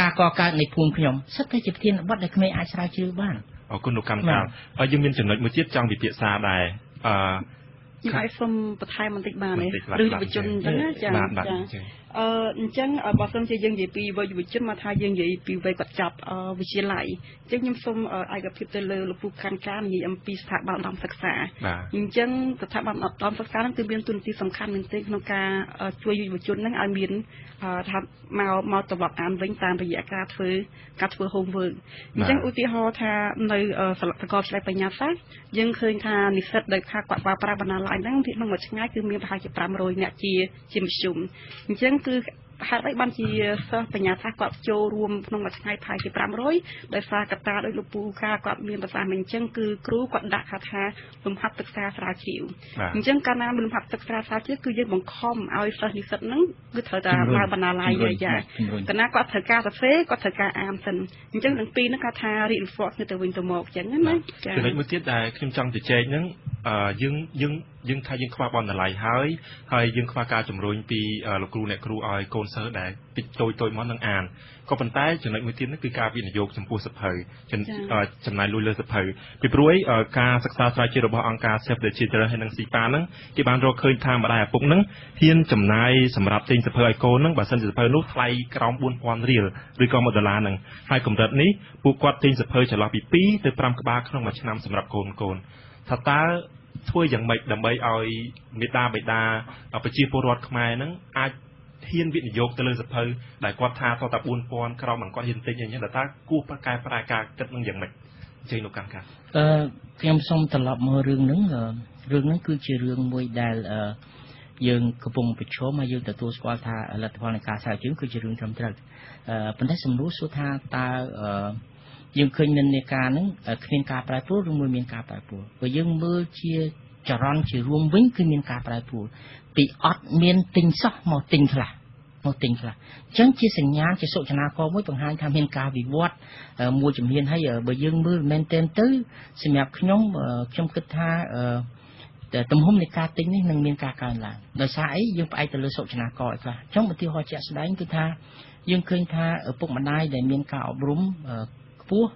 S16: ការកកើតនៃភូមិខ្ញុំសិតតែជាប្រធានបទដែលក្មេងអាចស្រាវជ្រាវបាន
S14: អរគុណលោកកម្មកាលហើយយើងមានចំណុចមួយទៀតចង់ពិភាក្សាដែរអឺ
S15: ខ្ញុំអាចសុំបន្ថែមបន្តិចបានទេឬយុវជនអញ្ចឹងចាចា អឺអញ្ចឹងបើសិនជាយើងនិយាយពីវ័យយុវជនមកថាយើងនិយាយពីវ័យគាត់ចាប់វិទ្យាល័យអញ្ចឹងខ្ញុំសូមឯកភាពទៅលើលោកពូខាន់ការនិយាយអំពីស្ថាប័នឧត្តមសិក្សាអញ្ចឹងស្ថាប័នឧត្តមសិក្សាហ្នឹងគឺមានទូនាទីសំខាន់មែនទែនក្នុងការជួយយុវជនហ្នឹងឲ្យមានថាមកមកត្រឡប់អានវិញតាមរយៈការធ្វើការធ្វើ homework អញ្ចឹងឧទាហរណ៍ថានៅសាកលវិទ្យាល័យបញ្ញាសាស្ត្រយើងឃើញថានិស្សិតដែលថាគាត់ប្រើប្រាស់បណ្ណាល័យហ្នឹងក្នុងមួយថ្ងៃគឺមានប្រហែលជា500នាក់ជាជាមធ្យមអញ្ចឹងគឺ ហេតុអីបានជាសិស្សបញ្ញាសាស្ត្រគាត់ចូលរួមក្នុងមួយថ្ងៃប្រហែលជា500ដោយសារកត្តាដោយលោកពូខាគាត់មានប្រសាសន៍មិនអញ្ចឹងគឺគ្រូគាត់ដាក់ថាលំហាត់សិក្សាស្រាវជ្រាវអញ្ចឹងកាលណាលំហាត់សិក្សាស្រាវជ្រាវគឺយើងបង្ខំឲ្យសិស្សនិស្សិតហ្នឹងគឺត្រូវតែបើបណ្ណាល័យយ៉ាកាលណាគាត់ត្រូវការសរសេរគាត់ត្រូវការអានសិនអញ្ចឹងទាំងពីរហ្នឹងគាត់ថា reinforce ទៅវិញទៅមកអញ្ចឹងណា
S14: ចា៎ចំណុចមួយទៀតដែលខ្ញុំចង់ជជែកហ្នឹងយើងយើងយើងថាយើងខ្វះបណ្ណាល័យហើយហើយយើងខ្វះការជំរុញពីលោកគ្រូអ្នកគ្រូឲ្យកូនសិស្សដែលតិចតូចតូចមកនឹងអានក៏ប៉ុន្តែចំណុចមួយទៀតនោះគឺការវិនិយោគចំពោះសភៅចំណាយលុយលើសភៅពីព្រោះការសិក្សាស្រាវជ្រាវរបស់អង្គការ Save the Children ហើយនិង SIPA ហ្នឹងគេបានរកឃើញថាម្ដាយឪពុកហ្នឹងហ៊ានចំណាយសម្រាប់ទិញសភៅឲ្យកូនហ្នឹងបើសិនជាសភៅនោះថ្លៃក្រោម4000រៀលឬក៏1ដុល្លារហ្នឹងហើយកម្រិតនេះពួកគាត់ទិញសភៅចន្លោះពី2ទៅ5ក្បាលក្នុងមួយឆ្នាំសម្រាប់កូនកូនថាតើធ្វើយ៉ាងម៉េចដើម្បីឲ្យមេដាបេដាប្រជាពលរដ្ឋខ្មែរហ្នឹងអាច ហ៊ានវិនិយោគទៅលើសភៅដែលគាត់ថាតតែ4000ក្រោមមិនគាត់ហ៊ានទិញអីចឹងតើគួរកែប្រែការគិតនឹងយ៉ាងម៉េចអញ្ចឹងលោកកម្មការ
S16: អឺខ្ញុំសូមត្រឡប់មករឿងហ្នឹងរឿងហ្នឹងគឺជារឿងមួយដែលយើងកំពុងប្រឈមហើយយើងទទួលស្គាល់ថាលទ្ធផលនៃការស្រាវជ្រាវគឺជារឿងត្រឹមត្រូវប៉ុន្តែសំណួរសួរថាតើយើងឃើញនិន្នាការហ្នឹងគ្មានការប្រែប្រួលឬមួយមានការប្រែប្រួលបើយើងមើលជាចរន្តជារួមវិញគឺមានការប្រែប្រួល ពីអត់មានទិញសោះមកទិញខ្លះមកទិញខ្លះអញ្ចឹងជាសញ្ញាជាសុចនាករមួយបង្ហាញថាមានការវិវត្តមួយជំហានហើយបើយើងមើលមែនទែនទៅសម្រាប់ខ្ញុំខ្ញុំគិតថាតែទំហំនៃការទិញនេះនឹងមានការកើនឡើងដោយសារអីយើងផ្អែកទៅលើសុចនាករឯខ្លះអញ្ចឹងឧទាហរណ៍ជាក់ស្ដែងគឺថាយើងឃើញថាឪពុកម្ដាយដែលមានការអប់រំខ្ពស់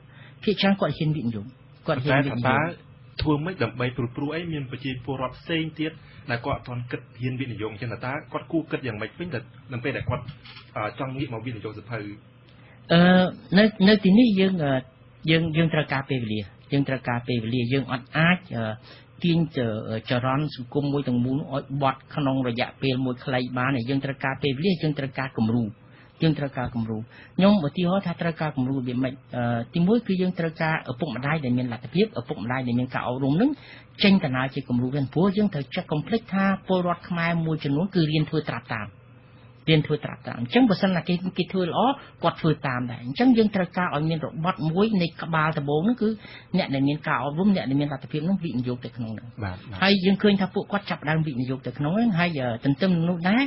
S16: ភាគច្រើនគាត់ហ៊ានវិនិយោគ
S14: គាត់ហ៊ានវិនិយោគ ធ្វើម៉េចដើម្បីព្រោះព្រោះអីមានប្រជាពលរដ្ឋផ្សេងទៀតដែលគាត់អត់ទាន់គិតហ៊ានវិនិយោគអញ្ចឹងតើគាត់គួរគិតយ៉ាងម៉េចវិញនៅពេលដែលគាត់ចង់ងាកមកវិនិយោគសភៅ
S16: អឺនៅនៅទីនេះយើងយើងយើងត្រូវការពេលវេលាយើងត្រូវការពេលវេលាយើងអត់អាចទាញចរន្តសង្គមមួយទាំងមូលឲ្យបត់ក្នុងរយៈពេលមួយខ្លីបានយើងត្រូវការពេលវេលាយើងត្រូវការគំរូ យើងត្រូវការគំរូខ្ញុំឧទាហរណ៍ថាត្រូវការគំរូរបៀបម៉េចទីមួយគឺយើងត្រូវការឪពុកម្ដាយដែលមានលទ្ធភាពឪពុកម្ដាយដែលមានការអប់រំនឹងចេញដំណើរជាគំរូវិញព្រោះយើងត្រូវចេះកុំភ្លេចថាពលរដ្ឋខ្មែរមួយចំនួនគឺរៀនធ្វើត្រាប់តាម រៀនធ្វើត្រាប់តាមអញ្ចឹងបើសិនណាគេគេធ្វើល្អគាត់ធ្វើតាមដែរអញ្ចឹងយើងត្រូវការឲ្យមានរបត់មួយនៃក្បាលដំបូងនោះគឺអ្នកដែលមានការអប់រំអ្នកដែលមានលទ្ធភាពនោះវិនិយោគទៅក្នុងនោះហើយយើងឃើញថាពួកគាត់ចាប់ដើមវិនិយោគទៅក្នុងហ្នឹងហើយទន្ទឹមនឹងនោះដែរ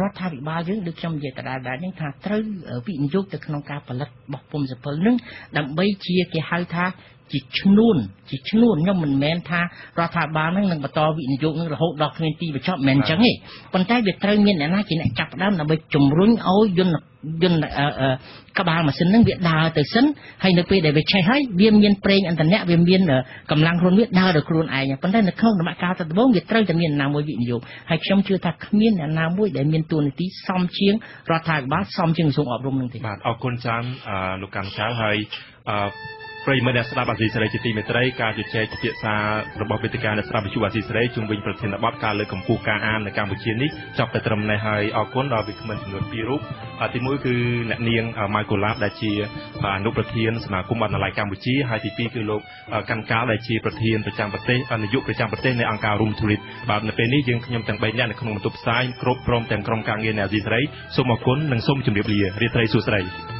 S16: រដ្ឋាភិបាលយើងដូចខ្ញុំនិយាយដដែលដែរហ្នឹងថាត្រូវវិនិយោគទៅក្នុងការផលិតបោះពុំសពិលហ្នឹងដើម្បីជាគេហៅថា ជាឈ្នួនជាឈ្នួនខ្ញុំមិនមែនថារដ្ឋាភិបាលនឹងនឹងបន្តវិនិយោគនឹងរហូតដល់គ្មានទីបញ្ចប់មិនមែនអញ្ចឹងទេប៉ុន្តែវាត្រូវមានអ្នកណាជាអ្នកចាប់ផ្ដើមដើម្បីជំរុញឲ្យយន្តយន្តក្បាលម៉ាស៊ីននឹងវាដើរទៅសិនហើយនៅពេលដែលវាឆេះហើយវាមានប្រេងឥន្ធនៈវាមានកម្លាំងខ្លួនវាដើរដល់ខ្លួនឯងប៉ុន្តែនៅក្នុងដំណាក់កាលទៅដំបូងវាត្រូវតែមានអ្នកណាមួយវិនិយោគហើយខ្ញុំជឿថាគ្មានអ្នកណាមួយដែលមានទួនាទីសមជាងរដ្ឋាភិបាលសមជាងក្រសួងអប់រំនឹងទេ
S14: បាទអរគុណច្រើនលោកកម្មចៅហើយ ប្រិយមិត្តអ្នកស្ដាប់អាស៊ីសេរីជាទីមេត្រីការជជែកពិភាក្សារបស់វេទិកាអ្នកស្ដាប់វិទ្យុអាស៊ីសេរីជុំវិញប្រធានបទការលើកកម្ពស់ការអាននៅកម្ពុជានេះចប់តែត្រឹមនេះហើយអរគុណដល់វិក្កាមចំនួន2រូបទី1គឺអ្នកនាងម៉ៅកូឡាបដែលជាអនុប្រធានសមាគមបណ្ណាល័យកម្ពុជាហើយទី2គឺលោកកាន់កាលដែលជាប្រធានប្រចាំប្រទេសនាយកប្រចាំប្រទេសនៃអង្គការរុំធូរិតបាទនៅពេលនេះយើងខ្ញុំទាំង3នាក់នៅក្នុងបន្ទប់ផ្សាយគ្រប់ព្រមទាំងក្រុមការងារនៃអាស៊ីសេរីសូមអរគុណនិងសូមជម្រាបលារាត្រីសួស្តី